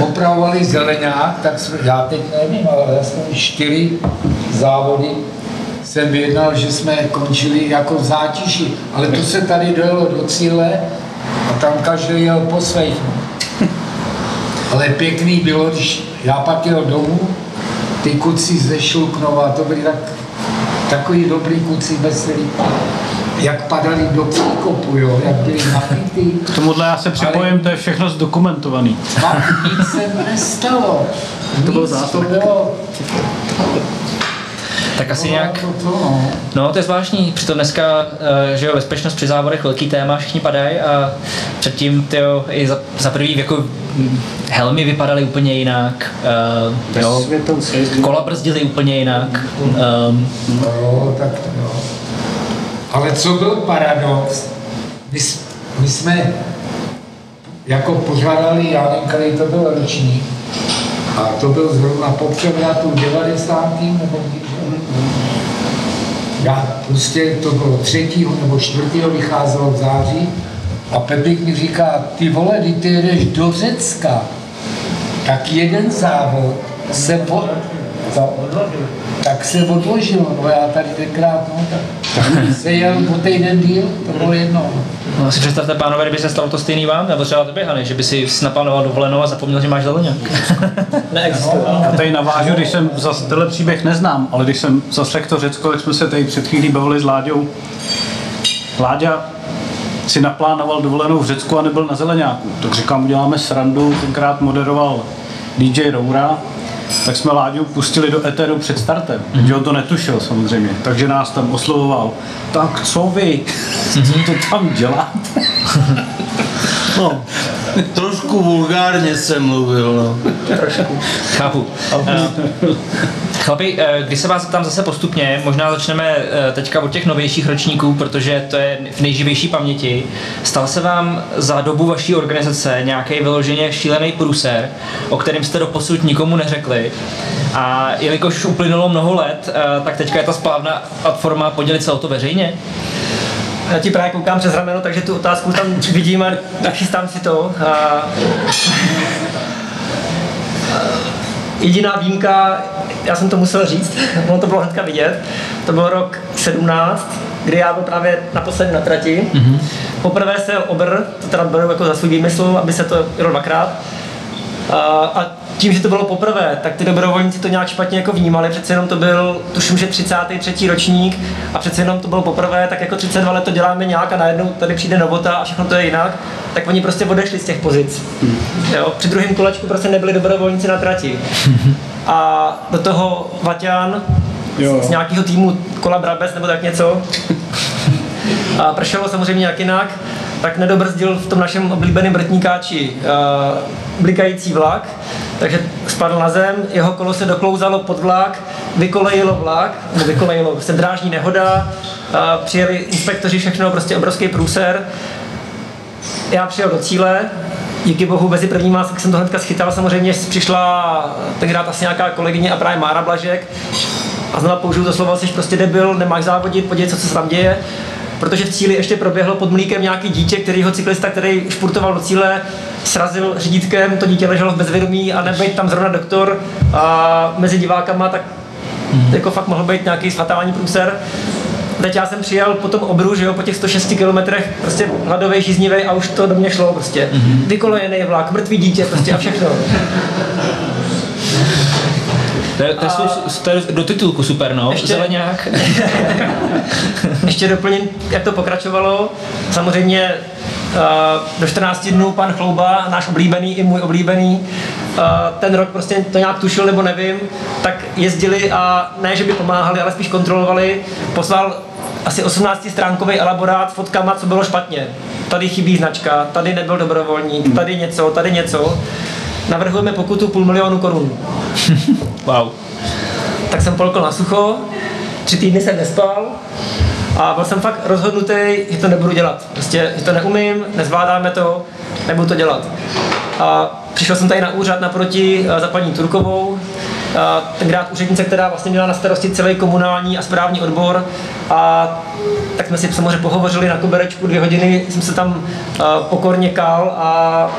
opravovali zeleňák, tak jsme, já teď nevím, ale já jsem čtyři závody jsem vyjednal, že jsme končili jako v zátiši, ale to se tady dojelo do cíle a tam každý jel po svých. Ale pěkný bylo, když já pak jel domů, ty kuci ze Šulknova, to byly tak, takový dobrý kuci veselý, jak padali do příkopu, jo, jak byli napitý. K tomuhle já se připojím, to je všechno zdokumentovaný. Fakt nic se nestalo. To byl Nic, zázrak. To bylo, Tak asi nějak no. No, to je zvláštní, přitom dneska, eh, že jo, bezpečnost při závodech velký téma, všichni padají a předtím, tyjo, i za, za prvý jako helmy vypadaly úplně jinak, uh, jo, kola brzdily úplně jinak, um, No, tak to jo. Ale co byl paradox, my, my jsme jako pořádali, já nevím, který to byl ročník, a to byl zrovna po převratu 90. nebo? Já prostě to bylo třetího nebo čtvrtého vycházelo v září a Pepík mi říká, ty vole, ty jedeš do Řecka, tak jeden závod se po, za, tak se odložilo, no já tady tenkrát, no tak se jel o týden díl, to bylo jedno. no, si představte, pánové, kdyby se stalo to stejný vám, nebo třeba tebe, Hany, že by si naplánoval dovolenou a zapomněl, že máš zeleňák. Neexistuje. Já tady navážu, když jsem, zase tenhle příběh neznám, ale když jsem zaslechl to Řecko, jak jsme se tady před chvílí bavili s Láďou, Láďa si naplánoval dovolenou v Řecku a nebyl na Zeleňáku. Tak říkám, uděláme srandu, tenkrát moderoval DJ Roura, tak jsme Láďu pustili do eteru před startem, mm-hmm. on to netušil samozřejmě, takže nás tam oslovoval. Tak co vy, co to tam děláte? No, trošku vulgárně jsem mluvil, no. Chápu. Eh, Chlapi, eh, když se vás zeptám zase postupně, možná začneme eh, teďka od těch novějších ročníků, protože to je v nejživější paměti. Stal se vám za dobu vaší organizace nějaký vyloženě šílený pruser, o kterém jste doposud nikomu neřekli. A jelikož uplynulo mnoho let, tak teďka je ta správná platforma podělit se o to veřejně? Já ti právě koukám přes rameno, takže tu otázku tam vidím a nachystám si to. A... Jediná výjimka, já jsem to musel říct, ono to bylo hnedka vidět, to byl rok 17, kdy já byl právě naposledy na trati. Mm-hmm. Poprvé se obr, to teda beru jako za svůj výmysl, aby se to jelo dvakrát. A, a tím, že to bylo poprvé, tak ty dobrovolníci to nějak špatně jako vnímali, přece jenom to byl, tuším, že 33. ročník a přece jenom to bylo poprvé, tak jako 32 let to děláme nějak a najednou tady přijde novota a všechno to je jinak, tak oni prostě odešli z těch pozic. Jo, při druhém kolečku prostě nebyli dobrovolníci na trati. A do toho Vaťan Jo. z nějakého týmu Kola Brabec nebo tak něco. A pršelo samozřejmě jak jinak, tak nedobrzdil v tom našem oblíbeném vrtníkáči uh, blikající vlak, takže spadl na zem, jeho kolo se doklouzalo pod vlak, vykolejilo vlak, vykolejilo, se drážní nehoda, uh, přijeli inspektoři, všechno, prostě obrovský průser. Já přijel do cíle, díky bohu mezi prvníma jsem to hnedka schytal, samozřejmě přišla tenkrát asi nějaká kolegyně a právě Mára Blažek a znovu použiju to slovo, jsi prostě debil, nemáš závodit, podívej, co se tam děje. Protože v cíli ještě proběhlo pod mlíkem nějaký dítě, kterýho cyklista, který špurtoval do cíle, srazil řídítkem, to dítě leželo v bezvědomí a nebejt tam zrovna doktor a mezi divákama, tak jako fakt mohl být nějaký fatální průser. Teď já jsem přijel po tom obru, že jo, po těch 106 kilometrech, prostě hladový, žíznivý a už to do mě šlo prostě. Mm-hmm. Vykolejený vlak, mrtvý dítě prostě a všechno. To je, to je, a... to je do titulku super, no. Ještě- Zeleňák. Ještě doplním, jak to pokračovalo. Samozřejmě uh, do 14 dnů pan Chlouba, náš oblíbený i můj oblíbený, uh, ten rok prostě to nějak tušil nebo nevím, tak jezdili a ne, že by pomáhali, ale spíš kontrolovali. Poslal asi 18 stránkový elaborát s fotkama, co bylo špatně. Tady chybí značka, tady nebyl dobrovolník, tady něco, tady něco. Navrhujeme pokutu půl milionu korun. Wow. tak jsem polkl na sucho, tři týdny jsem nespal a byl jsem fakt rozhodnutý, že to nebudu dělat. Prostě, že to neumím, nezvládáme to, nebudu to dělat. A přišel jsem tady na úřad naproti eh, za paní Turkovou, a tenkrát úřednice, která vlastně měla na starosti celý komunální a správní odbor a tak jsme si samozřejmě pohovořili na koberečku dvě hodiny, jsem se tam uh, pokorně kal a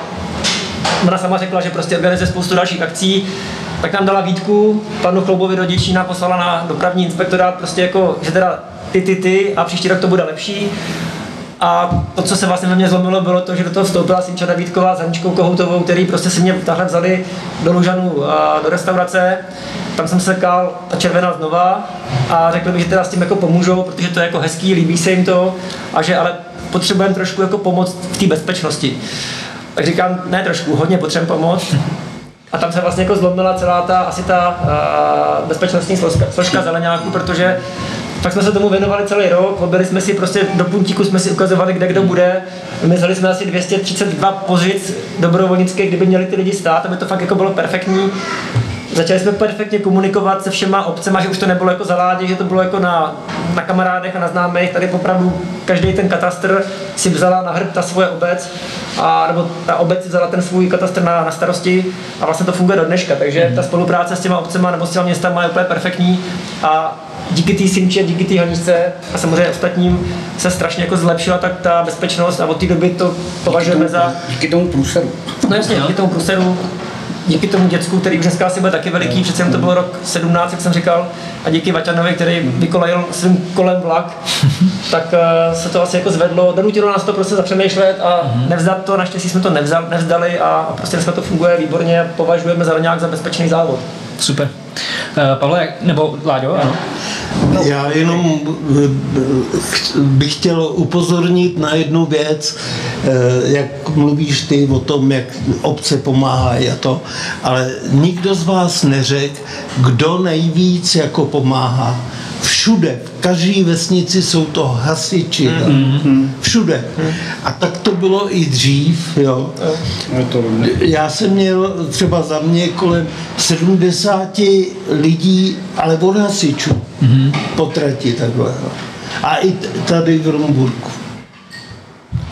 ona sama řekla, že prostě organizuje spoustu dalších akcí, tak nám dala výtku, panu Chloubovi do Děčína poslala na dopravní inspektorát, prostě jako, že teda ty, ty, ty a příští rok to bude lepší. A to, co se vlastně ve mně zlomilo, bylo to, že do toho vstoupila Sinča Davídková s Aničkou Kohoutovou, který prostě si mě tahle vzali do Lužanu a do restaurace. Tam jsem se kal ta červená znova a řekl bych, že teda s tím jako pomůžou, protože to je jako hezký, líbí se jim to a že ale potřebujeme trošku jako pomoct v té bezpečnosti. Tak říkám, ne trošku, hodně potřebujeme pomoct. A tam se vlastně jako zlomila celá ta, asi ta uh, bezpečnostní složka, složka zeleňáků, protože tak jsme se tomu věnovali celý rok, objeli jsme si prostě do puntíku jsme si ukazovali, kde kdo bude. Vymysleli jsme asi 232 pozic dobrovolnických, kdyby měli ty lidi stát, aby to fakt jako bylo perfektní. Začali jsme perfektně komunikovat se všema obcema, že už to nebylo jako zaládě, že to bylo jako na, na kamarádech a na známých. Tady opravdu každý ten katastr si vzala na hrb ta svoje obec, a, nebo ta obec si vzala ten svůj katastr na, na starosti a vlastně to funguje do dneška. Takže ta spolupráce s těma obcema nebo s těma městama je úplně perfektní a díky té Simče, díky té Haničce a samozřejmě ostatním se strašně jako zlepšila tak ta bezpečnost a od té doby to považujeme za Díky tomu průseru. No jasně, díky tomu průseru, díky tomu děcku, který už dneska asi bude taky veliký, přece jen to bylo rok 17, jak jsem říkal, a díky Vaťanovi, který vykolejil svým kolem vlak, tak uh, se to asi jako zvedlo, donutilo nás to prostě zapřemýšlet a nevzdat to, naštěstí jsme to nevzal, nevzdali a, a prostě dneska to funguje výborně, považujeme za nějak za bezpečný závod. Super. Uh, Pavle, nebo Láďo, ano. Já jenom eh, bych chtěl upozornit na jednu věc, eh, jak mluvíš ty o tom, jak obce pomáhají a to, ale nikdo z vás neřekl, kdo nejvíc jako pomáhá. Všude, v každé vesnici jsou to hasiči. Mm-hmm. Všude. A tak to bylo i dřív. Jo. Rovně. Já jsem měl třeba za mě kolem 70 lidí, ale od hasičů mm-hmm. po trati takhle. no. A i tady v Rumburku.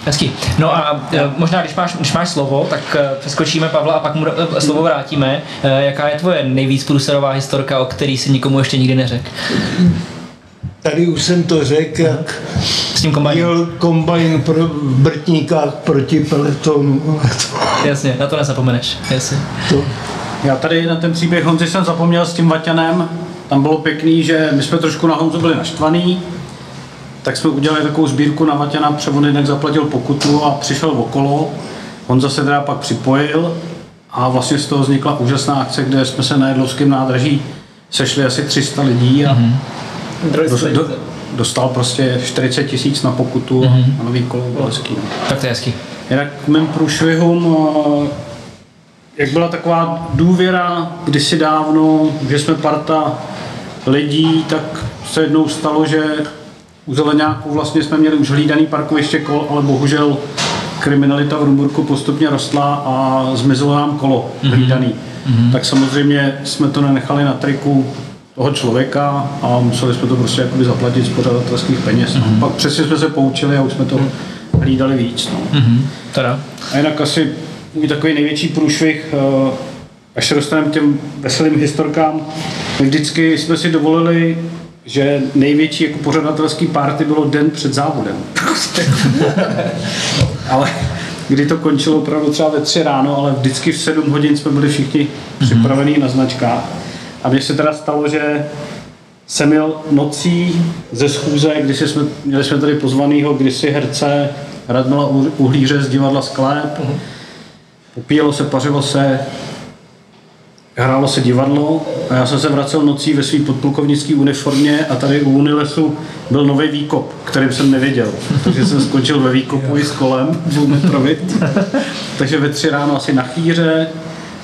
Hezký. No a e, možná, když máš, když máš slovo, tak e, přeskočíme Pavla a pak mu e, slovo vrátíme. Jaká je tvoje nejvíc průserová historka, o který si nikomu ještě nikdy neřekl? tady už jsem to řekl, jak S tím kombajnem. jel kombajn pro, Brtníkách proti peletonu. Jasně, na to nezapomeneš. Jasně. To, Já tady na ten příběh Honzi jsem zapomněl s tím Vaťanem. Tam bylo pěkný, že my jsme trošku na Honzu byli naštvaný, tak jsme udělali takovou sbírku na on jednak zaplatil pokutu a přišel okolo. Honza se teda pak připojil a vlastně z toho vznikla úžasná akce, kde jsme se na Jedlovském nádraží sešli asi 300 lidí a mm-hmm. do, do, dostal prostě 40 tisíc na pokutu mm-hmm. a nový kolo bylo hezký. no. Tak to je hezký. Jinak k mým průšvihům, eh, jak byla taková důvěra kdysi dávno, že jsme parta lidí, tak se jednou stalo, že u Zeleňáků vlastně jsme měli už hlídaný parkoviště kol, ale bohužel kriminalita v Rumburku postupně rostla a zmizelo nám kolo hlídaný. Mm-hmm. Tak samozřejmě jsme to nenechali na triku toho člověka a museli jsme to prostě jakoby zaplatit z pořadatelských peněz. Mm-hmm. Pak přesně jsme se poučili a už jsme to hlídali víc. No. Mhm. Teda. A jinak asi můj takový největší průšvih, eh, až se dostaneme k těm veselým historkám, my vždycky jsme si dovolili, že největší jako pořadatelský party bylo den před závodem. ale kdy to končilo opravdu třeba ve tři ráno, ale vždycky v 7 hodin jsme byli všichni připravení na značkách. A mně se teda stalo, že jsem jel nocí ze schůze, když jsme, měli jsme tady pozvanýho kdysi herce Radmila Uhl- Uhlíře z divadla Sklep. Popíjelo se, pařilo se, hrálo se divadlo a já jsem se vracel nocí ve své podplukovnické uniformě a tady u Unilesu byl nový výkop, kterým jsem nevěděl. Takže jsem skončil ve výkopu i s kolem dvoumetrovit. Takže ve tři ráno asi na chýře,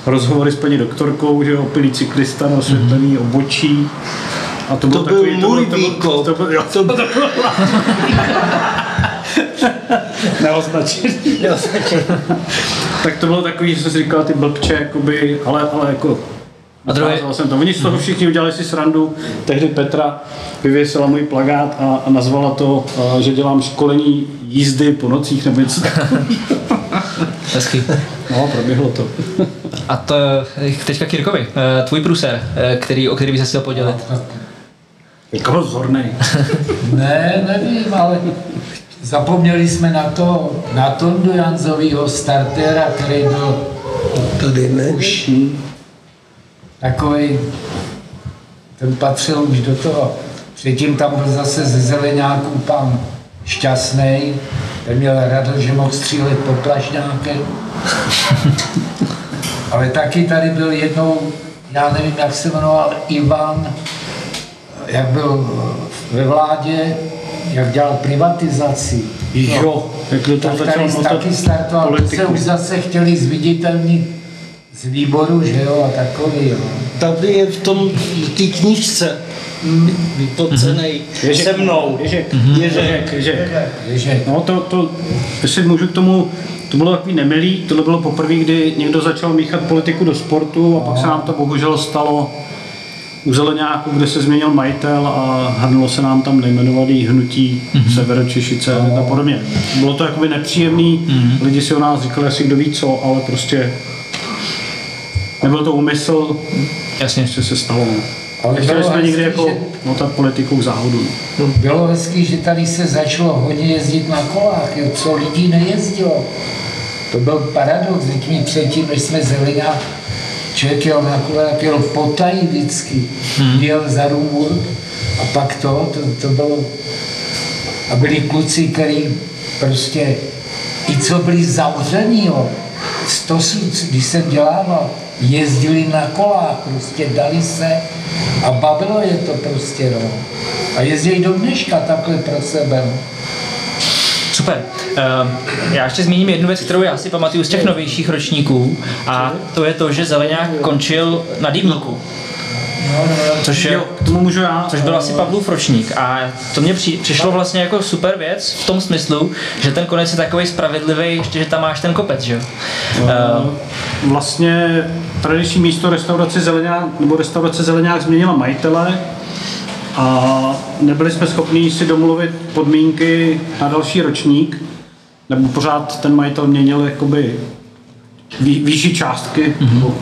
rozhovory s paní doktorkou, že opilý cyklista na osvětlený obočí. A to, to byl takový, můj to byl, výkop. To byl, jo, to byl, neoznačený. tak to bylo takový, že jsem si říkal, ty blbče, jakoby, ale, ale jako A druhý- jsem to. Oni z toho všichni udělali si srandu. Tehdy Petra vyvěsila můj plagát a, a nazvala to, a, že dělám školení jízdy po nocích nebo něco takového. Hezký. No, proběhlo to. A to teďka Kirkovi, eh, tvůj průser, eh, který, o který by se chtěl podělit. Jako vzornej. Ne, nevím, ale zapomněli jsme na to, na Tondu Janzovýho startera, který byl tady ne. už takový, ten patřil už do toho. Předtím tam byl zase ze zeleňáků pan Šťastný, ten měl radost, že mohl střílet po plašňákem. Ale taky tady byl jednou, já nevím, jak se jmenoval, Ivan, jak byl ve vládě, jak dělal privatizaci. Jo, jak do toho Tak začal tady taky startoval, to se politiku. už zase chtěli zviditelnit z výboru, že jo, a takový, jo. Tady je v tom, v té knížce. Vypocenej se mnou. Ježek, Ježek. Ježek, Ježek. Ježe, No to, to, jestli můžu k tomu, to bylo takový nemilý, tohle bylo poprvé, kdy někdo začal míchat politiku do sportu a pak se nám to bohužel stalo u Zeleňáku, kde se změnil majitel a hrnulo se nám tam nejmenovaný hnutí mm-hmm. Severočešice a podobně. Bylo to jakoby nepříjemný, mm-hmm. lidi si o nás říkali asi kdo ví co, ale prostě nebyl to úmysl, Jasně. že se stalo. no. Ale Chtěli bylo jsme někdy hezký, jako že- motat politiku k záhodu. no. bylo hezký, že tady se začalo hodně jezdit na kolách, jo, co lidí nejezdilo. To byl paradox, teď mi předtím, než jsme zelená, člověk jel na kole, tak jel potají vždycky, hmm. jel za Rumur a pak to, to, to bylo, a byli kluci, který prostě, i co byli zavřený, jo, to, když jsem dělával, jezdili na kolách, prostě dali se a bavilo je to prostě, no. A jezdí do dneška takhle pro sebe, no. Super. Uh, já ještě zmíním jednu věc, kterou já si pamatuju z těch novějších ročníků a to je to, že Zeleňák končil na Dýmlku. Což, je, Jo, k tomu můžu já. což byl asi Pavlův ročník a to mě při, přišlo vlastně jako super věc v tom smyslu, že ten konec je takový spravedlivý, ještě že tam máš ten kopec, že jo. Uh, Vlastně tradiční místo restaurace Zeleňák, nebo restaurace Zeleňák změnila majitele a nebyli jsme schopni si domluvit podmínky na další ročník, nebo pořád ten majitel měnil jakoby vý, výši částky, mm-hmm.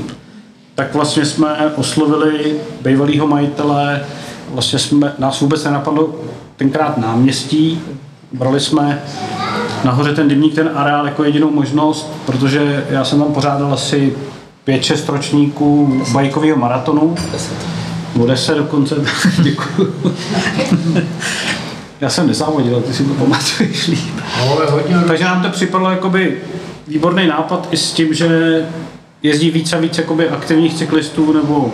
tak vlastně jsme oslovili bývalého majitele vlastně jsme, nás vůbec nenapadlo tenkrát náměstí, brali jsme nahoře ten dybník, ten areál jako jedinou možnost, protože já jsem tam pořádal asi 5-6 ročníků bajkového maratonu. Nebo 10 dokonce, děkuju. Já jsem nezávodil, ty si to pamatuješ líp. No, ale hodně Takže nám to připadlo jakoby výborný nápad i s tím, že jezdí víc a víc jakoby aktivních cyklistů, nebo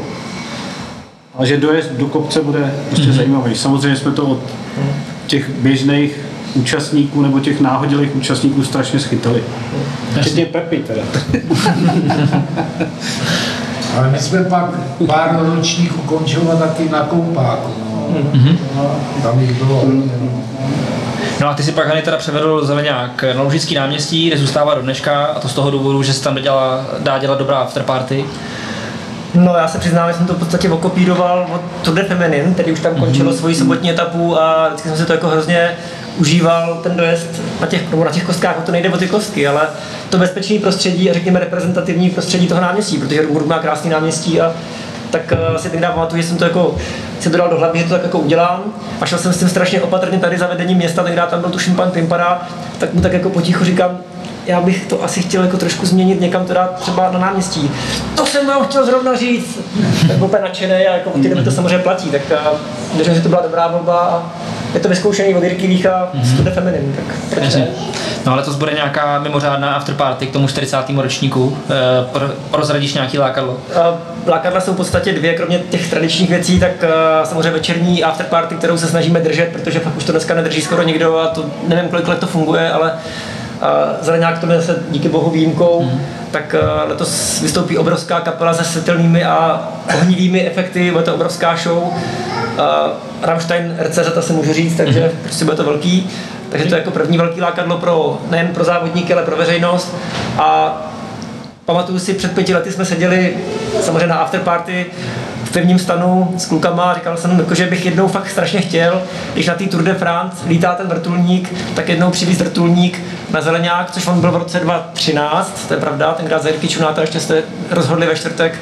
ale že dojezd do kopce bude prostě mm-hmm. zajímavý. Samozřejmě jsme to od těch běžných účastníků nebo těch náhodilých účastníků strašně schytali. Včetně Pepi teda. Ale my jsme pak pár ročníků končili taky na koupáku. No. Mm-hmm. no tam jich bylo. No. A ty si pak Hany teda převedl Zeleňák na Lužický náměstí, kde zůstává do dneška a to z toho důvodu, že se tam dělá, dá dělat dobrá afterparty. No já se přiznám, že jsem to v podstatě okopíroval od Tour de Feminine, který už tam končilo svoji sobotní etapu a vždycky jsem si to jako hrozně užíval ten dojezd na těch, na těch kostkách, to nejde o ty kostky, ale to bezpečné prostředí a řekněme reprezentativní prostředí toho náměstí, protože Rumunsk má krásný náměstí a tak uh, si tenkrát pamatuju, že jsem to jako si to dal do hlavy, že to tak jako udělám. A šel jsem s tím strašně opatrně tady za vedení města, tenkrát tam byl tuším pan Pimpara, tak mu tak jako potichu říkám, já bych to asi chtěl jako trošku změnit někam dát třeba na náměstí. To jsem vám chtěl zrovna říct. Tak úplně nadšený a jako ty to samozřejmě platí, tak uh, věřím, že to byla dobrá volba a je to vyzkoušený od Jirky Vícha mm-hmm. z Feminine, tak proč ne? No ale to bude nějaká mimořádná afterparty k tomu 40. ročníku. E, pro, prozradíš nějaký lákadlo? Uh, lákadla jsou v podstatě dvě, kromě těch tradičních věcí, tak uh, samozřejmě večerní afterparty, kterou se snažíme držet, protože fakt už to dneska nedrží skoro nikdo a to nevím, kolik let to funguje, ale Zeleňák to je zase díky bohu výjimkou, mm. Tak uh, letos vystoupí obrovská kapela se světelnými a ohnivými efekty, bude to obrovská show. Uh, Rammstein RCZ se můžu říct, takže mm. prostě bude to velký. Takže to je jako první velký lákadlo pro, nejen pro závodníky, ale pro veřejnost. A pamatuju si, před pěti lety jsme seděli samozřejmě na afterparty v pevním stanu s klukama a říkal jsem, jako, že bych jednou fakt strašně chtěl, když na té Tour de France lítá ten vrtulník, tak jednou přivíz vrtulník na Zeleňák, což on byl v roce 2013, to je pravda, tenkrát za Jirky Čunáta ještě jste rozhodli ve čtvrtek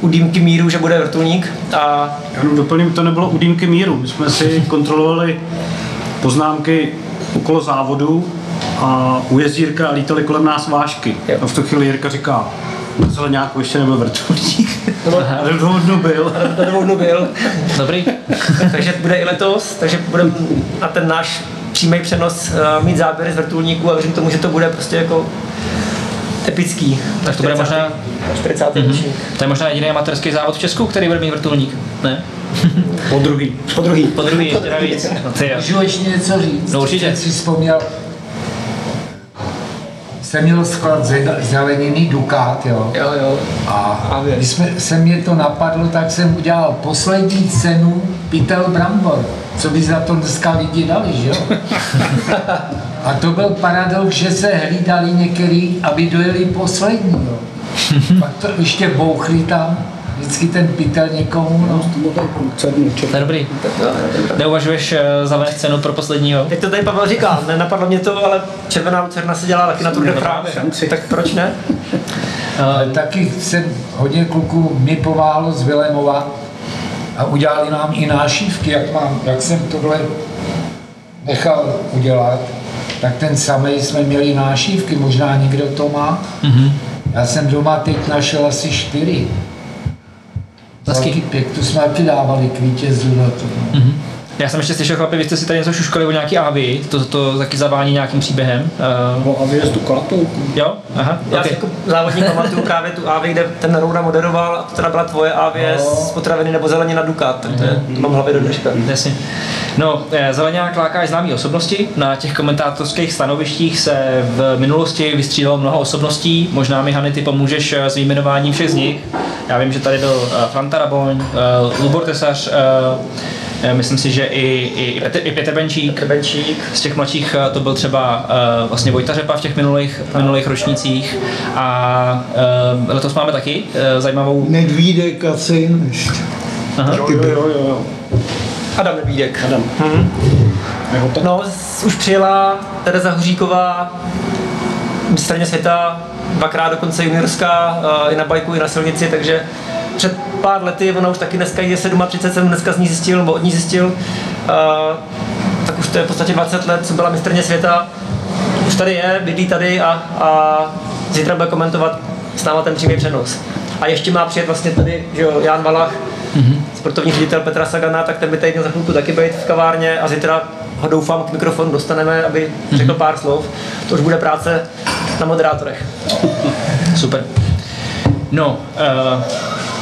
u dýmky míru, že bude vrtulník. A... Já jenom doplním, to nebylo u dýmky míru. My jsme si kontrolovali poznámky okolo závodu a u jezdírka lítali kolem nás vášky. Jo. A v tu chvíli Jirka říká, Marcel nějak ještě nebyl vrtulník. Ale dvou dnu byl. Ale dvou dnu byl. Dobrý. takže bude i letos, takže bude na ten náš přímý přenos uh, mít záběry z vrtulníků a věřím tomu, že to bude prostě jako epický. Tak to bude možná... 40. Mm-hmm. To je možná jediný amatérský závod v Česku, který bude mít vrtulník. Ne? Po druhý. Po druhý. Po druhý, ještě navíc. No. Můžu ještě něco říct? No určitě. Jsem si vzpomněl, jsem měl sklad zeleniny Dukát, jo. Jo, jo. A když jsme, se mě to napadlo, tak jsem udělal poslední cenu Pytel Brambor. Co by za to dneska lidi dali, že jo? A to byl paradox, že se hlídali některý, aby dojeli poslední, jo. Pak to ještě bouchli tam, vždycky ten pytel někomu, no. To je dobrý. Neuvažuješ eh, zavést cenu pro posledního? Jak to tady Pavel říká, nenapadlo mě to, ale Červená lucerna se dělá taky na Tour de France, tak proč ne? Ale taky jsem hodně kluků mi pomáhalo z Vilémova a udělali nám i nášívky, jak, mám, jak jsem tohle nechal udělat, tak ten samý jsme měli nášívky, možná někdo to má. Mm-hmm. Já jsem doma teď našel asi čtyři. Velký pěktu jsme taky dávali k vítězu na to. No. Mm-hmm. Já jsem ještě slyšel, chlapi, vy jste si tady něco šuškali o nějaký AVI, to, to taky zavání nějakým příběhem. Uh... O AVI z Ducatu. Jo? Aha, Já okay. si jako závodník pamatuju právě tu AVI, kde ten Roura moderoval a to teda byla tvoje AVI no. z potraviny nebo zelenina Ducat, tak to, je, to mám hlavě do dneška. Jasně. No, eh, Zeleňák láká i známý osobnosti. Na těch komentátorských stanovištích se v minulosti vystřídalo mnoho osobností. Možná mi, Hany, ty pomůžeš eh, s vyjmenováním všech z nich. Já vím, že tady byl Franta Raboň, Lubor Tesař, myslím si, že i, i, i, Petr, i Petr Benčík. Petr Benčík. Z těch mladších to byl třeba uh, vlastně Vojta Řepa v těch minulých, minulých ročnících. A uh, letos máme taky uh, zajímavou... Nedvídek asi. Aha. Jo, jo, jo, jo. Adam Nebídek. Adam. Hmm. No, už přijela Tereza Hoříková, straně světa, dvakrát dokonce juniorská, i na bajku, i na silnici, takže před pár lety, ona už taky dneska je 37, jsem dneska z ní zjistil, nebo od ní zjistil, uh, tak už to je v podstatě 20 let, co byla mistrně světa, už tady je, bydlí tady a, a zítra bude komentovat s náma ten přímý přenos. A ještě má přijet vlastně tady, že jo, Jan Valach, mm-hmm. sportovní ředitel Petra Sagana, tak ten by tady za chvilku taky být v kavárně a zítra ho doufám k mikrofonu dostaneme, aby řekl pár slov. To už bude práce na moderátorech. Super. No, uh,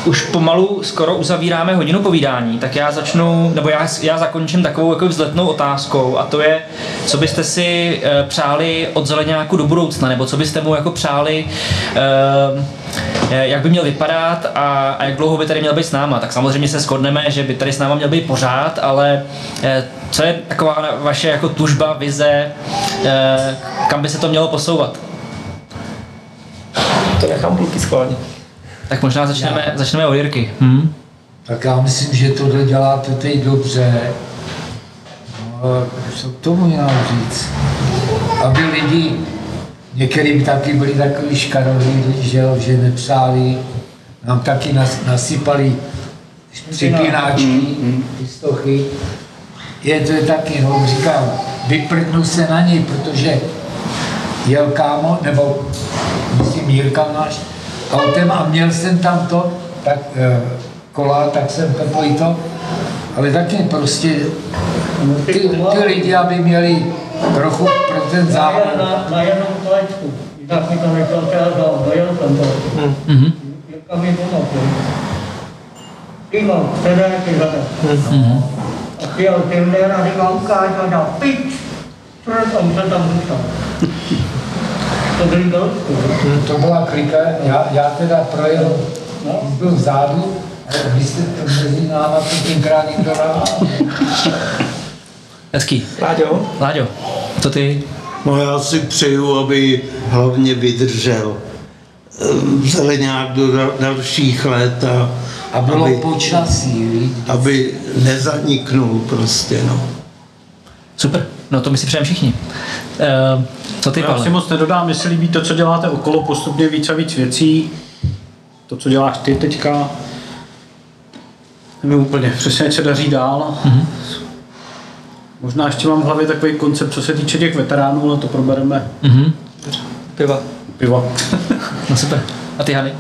už pomalu skoro uzavíráme hodinu povídání, tak já začnu, nebo já, já zakončím takovou jako vzletnou otázkou a to je, co byste si uh, přáli od zeleňáku do budoucna, nebo co byste mu jako přáli, uh, jak by měl vypadat a, a jak dlouho by tady měl být s náma. Tak samozřejmě se shodneme, že by tady s náma měl být pořád, ale co je taková vaše jako tužba, vize, kam by se to mělo posouvat? To nechám kluky schválně. Tak možná začneme, já. začneme od Jirky. Hmm? Tak já myslím, že tohle děláte teď dobře. No, co k tomu já říct? Aby lidi, některým taky byli takový škaroví, že, jo, že nepřáli, nám taky nas, nasypali připínáčky, mm, mm. pistochy. Je to je taky, no, říkám, vyprdnu se na něj, protože jel kámo, nebo myslím Jirka náš, autem a měl jsem tam to, tak e, kola, tak jsem takový to, ale taky prostě ty, ty lidi, aby měli trochu pro ten závod. Na, na jednom kolečku, tak mi to nechal třeba dál, dojel jsem to. Mm-hmm. Jirka mi pomohl. Kýval, předé, ty zade. Mm-hmm. A přijel Tinder a říkal, ukáž ho na pič. Proč on se tam dostal? To byli dost. To byla klika, já, já teda projel, no, byl vzadu, ale vy jste to mezi náma to tenkrát někdo dával. Hezký. Láďo? Láďo, co ty? No já si přeju, aby hlavně vydržel zeleňák do dal- dalších let a, A bylo aby, počasí, aby nezaniknul prostě, no. Super, no to my si přejeme všichni. Uh, co ty, Já si moc nedodám, mně se líbí to, co děláte okolo, postupně víc a víc věcí. To, co děláš ty teďka, nevím úplně, přesně se daří dál. Mm-hmm. Možná ještě mám v hlavě takový koncept, co se týče těch veteránů, ale to probereme Mhm. Piva. piva. No super. A ty, Hany?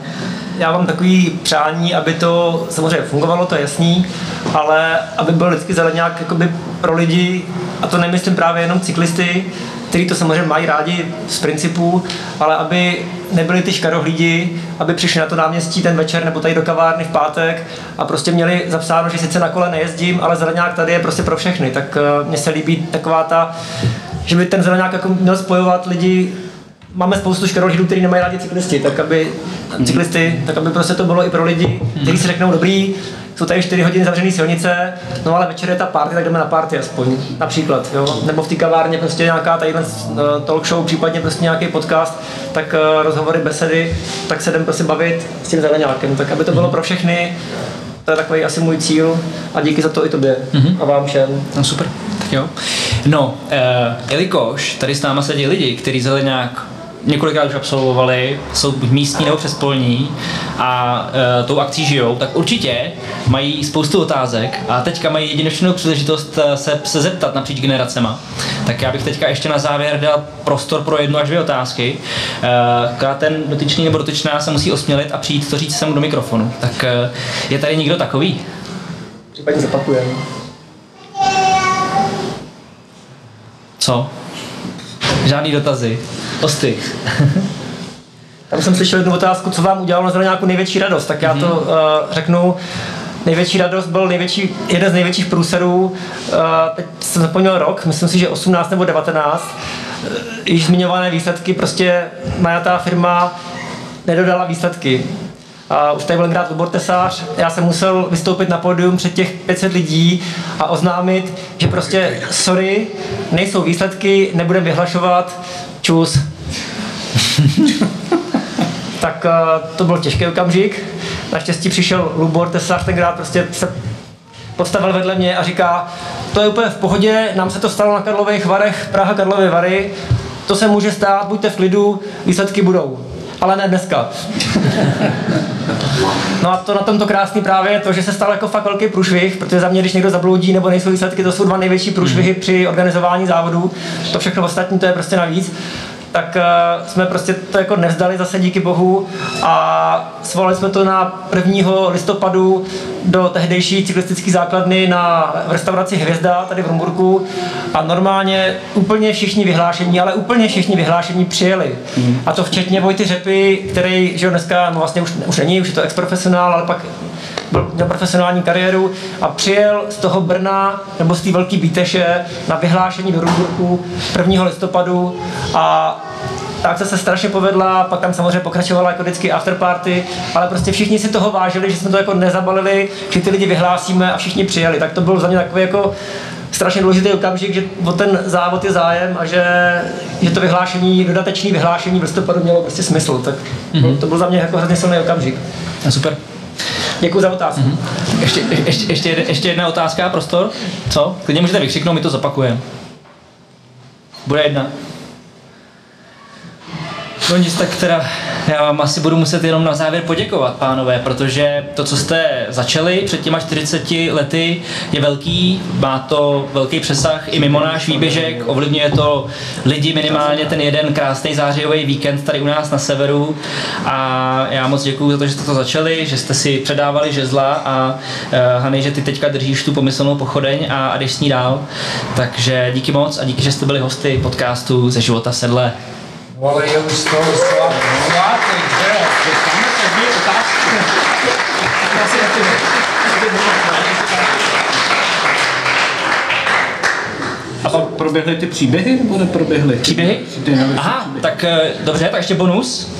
Já mám takový přání, aby to samozřejmě fungovalo, to je jasný, ale aby byl vždycky zeleňák jakoby pro lidi, a to nemyslím právě jenom cyklisty, kteří to samozřejmě mají rádi z principu, ale aby nebyli ty škarohlídi, aby přišli na to náměstí ten večer nebo tady do kavárny v pátek a prostě měli zapsáno, že sice na kole nejezdím, ale zeleňák tady je prostě pro všechny. Tak eh, mně se líbí taková ta, že by ten zeleňák jako měl spojovat lidi máme spoustu škarohlídů, kteří nemají rádi cyklisti, tak aby cyklisty, tak aby prostě to bylo i pro lidi, kteří si řeknou dobrý, jsou tady 4 hodiny zavřené silnice, no ale večer je ta party, tak jdeme na party aspoň, například, jo? nebo v té kavárně prostě nějaká tadyhle uh, talk show, případně prostě nějaký podcast, tak uh, rozhovory, besedy, tak se jdem prostě bavit s tím zeleňákem, tak aby to bylo pro všechny, to je takový asi můj cíl a díky za to i tobě a vám všem. No super, tak jo. No, uh, jelikož tady s náma sedí lidi, kteří zeleňák několikrát už absolvovali, jsou buď místní nebo přespolní a uh, tou akcí žijou, tak určitě mají spoustu otázek a teďka mají jedinečnou příležitost eh, se, se zeptat napříč generacema. Tak já bych teďka ještě na závěr dal prostor pro jednu až dvě otázky. Akorát ten dotyčný nebo dotyčná se musí osmělit a přijít to říct sem do mikrofonu. Tak uh, je tady někdo takový? Případně zapakujeme. Co? Žádný dotazy. Ostych. Tam jsem slyšel jednu otázku, co vám udělalo na nějakou největší radost, tak já to uh, řeknu. Největší radost byl největší, jeden z největších průserů, uh, teď jsem zapomněl rok, myslím si, že 18 nebo 19, uh, již zmiňované výsledky, prostě najatá firma nedodala výsledky. Už tady byl Lubor Tesář, já jsem musel vystoupit na pódium před těch 500 lidí a oznámit, že prostě sorry, nejsou výsledky, nebudem vyhlašovat, čus. tak uh, to byl těžký okamžik. Naštěstí přišel Lubor Tesař, tenkrát prostě se postavil vedle mě a říká, to je úplně v pohodě, nám se to stalo na Karlových Varech, Praha Karlovy Vary, to se může stát, buďte v klidu, výsledky budou. Ale ne dneska. No a to na tomto krásný právě je to, že se stal jako fakt velký průšvih, protože za mě, když někdo zabloudí nebo nejsou výsledky, to jsou dva největší průšvihy při organizování závodů. To všechno ostatní to je prostě navíc tak uh, jsme prostě to jako nevzdali zase díky bohu a svolali jsme to na 1. listopadu do tehdejší cyklistické základny na v restauraci Hvězda tady v Rumburku a normálně úplně všichni vyhlášení, ale úplně všichni vyhlášení přijeli. Mm. A to včetně Vojty Řepy, který že jo, dneska no vlastně už, už není, už je to ex-profesionál, ale pak měl profesionální kariéru a přijel z toho Brna nebo z té velké Bíteše na vyhlášení do Rumburku 1. listopadu a ta akce se strašně povedla, pak tam samozřejmě pokračovala jako vždycky afterparty, ale prostě všichni si toho vážili, že jsme to jako nezabalili, že ty lidi vyhlásíme a všichni přijeli. Tak to byl za mě takový jako strašně důležitý okamžik, že o ten závod je zájem a že, že to vyhlášení, dodatečné vyhlášení v listopadu mělo prostě smysl. Tak mm-hmm. to byl za mě jako hrozně silný okamžik. Super. Děkuji za otázku. Mm-hmm. Ještě, ještě, ještě, ještě jedna otázka, prostor. Co? Klidně můžete vykřiknout, my to zopakujeme. Bude jedna. No nic, tak teda já vám asi budu muset jenom na závěr poděkovat, pánové, protože to, co jste začali před těma 40 lety, je velký, má to velký přesah i mimo náš výběžek, ovlivňuje to lidi minimálně ten jeden krásný zářijový víkend tady u nás na severu a já moc děkuji za to, že jste to začali, že jste si předávali žezla a uh, Hany, že ty teďka držíš tu pomyslnou pochodeň a, a jdeš s ní dál. Takže díky moc a díky, že jste byli hosty podcastu ze života sedle. Už z toho svátek, že? Máme to dvě otázky. Asi A pak proběhly ty příběhy, nebo neproběhly? Příběhy? Ty nejlepší Aha, příběhy. tak eh, dobře, tak ještě bonus.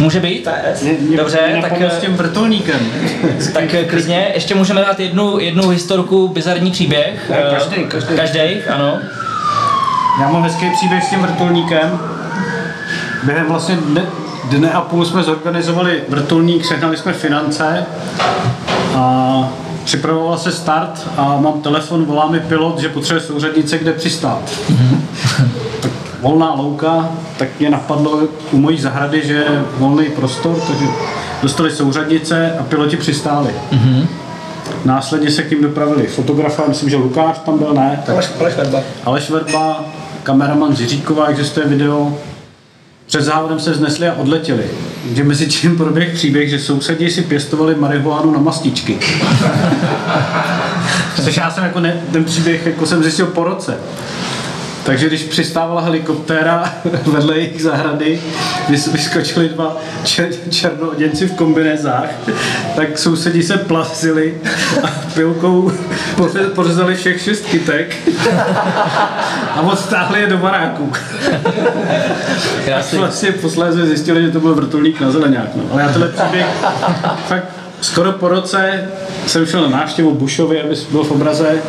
Může být? Mě- Dobře, mě tak, napadlo eh, s tím vrtulníkem. Tak eh, klidně, ještě můžeme dát jednu, jednu historku, bizarní příběh. Každý, každý. Každý, ano. Já mám hezký příběh s tím vrtulníkem. Během vlastně dne, a půl jsme zorganizovali vrtulník, sehnali jsme finance a připravoval se start a mám telefon, volá mi pilot, že potřebuje souřadnice, kde přistát. tak volná louka, tak mě napadlo u mojí zahrady, že je volný prostor, takže dostali souřadnice a piloti přistáli. Následně se k ním dopravili fotografa, myslím, že Lukáš tam byl, ne? Tak Aleš, Aleš Verba. Aleš Verba, kameraman Ziříková, existuje video. Před závodem se znesli a odletěli. Že mezi tím proběh příběh, že sousedi si pěstovali marihuánu na mastičky. Což já jsem jako ne, ten příběh jako jsem zjistil po roce. Takže když přistávala helikoptéra vedle jejich zahrady, vys- vyskočili dva čer, černooděnci v kombinézách, tak sousedi se plazili a pilkou poře- pořezali všech šest kytek a odstáhli je do baráků. Krásný. Vlastně posléze zjistili, že to byl vrtulník na zeleňák. No. Ale já tenhle příběh fakt skoro po roce jsem šel na návštěvu Bushovi, aby byl v obraze,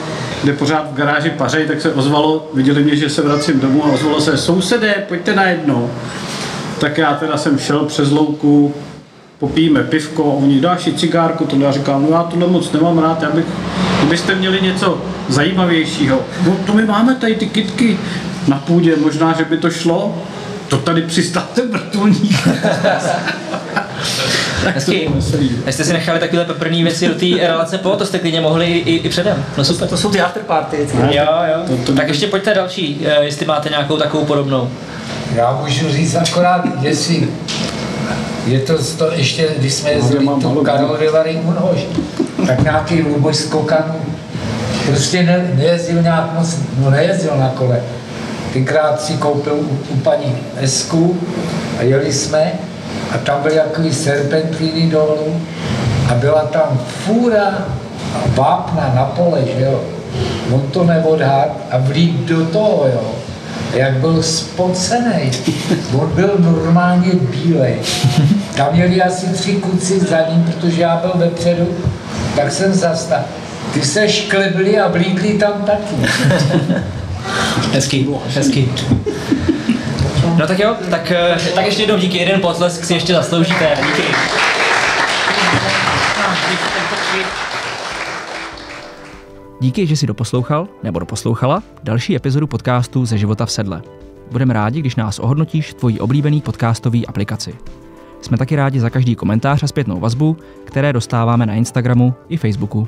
kde pořád v garáži pařej, tak se ozvalo, viděli mě, že se vracím domů a ozvalo se, sousedé, pojďte na jedno. Tak já teda jsem šel přes louku, popijeme pivko, a oni si cigárku, to já říkám, no já tohle moc nemám rád, já bych, kdybyste měli něco zajímavějšího, no to my máme tady ty kitky na půdě, možná, že by to šlo, to tady přistál ten vrtulník. Hezky. A jste si nechali takové peprný věci do té relace po, to jste klidně mohli i, i předem. No super. To jsou ty afterparty. Jo, jo. To- to- Tak ještě pojďte další, eh, jestli máte nějakou takovou podobnou. Já můžu říct akorát, jestli je to, to ještě, když jsme jezdili mám tu Karol Rivary Unhož, tak nějaký Luboš Skokan prostě ne, nejezdil nějak moc, no nejezdil na kole. Tenkrát si koupil u, u paní Esku a jeli jsme a tam byly takový serpentíny dolů a byla tam fůra vápna na pole, že jo. On to neodhad a vlít do toho, jo jak byl spocený. On byl normálně bílej. Tam měli asi tři kuci za ním, protože já byl vepředu, tak jsem zastal. Ty se šklebli a vlíkli tam taky. Hezky, hezky. No tak jo, tak, eh, tak ještě jednou díky, jeden potlesk si ještě zasloužíte, díky. Díky, že jsi doposlouchal nebo doposlouchala další epizodu podcastu ze života v sedle. Budeme rádi, když nás ohodnotíš tvojí oblíbený podcastový aplikaci. Jsme taky rádi za každý komentář a zpětnou vazbu, které dostáváme na Instagramu i Facebooku.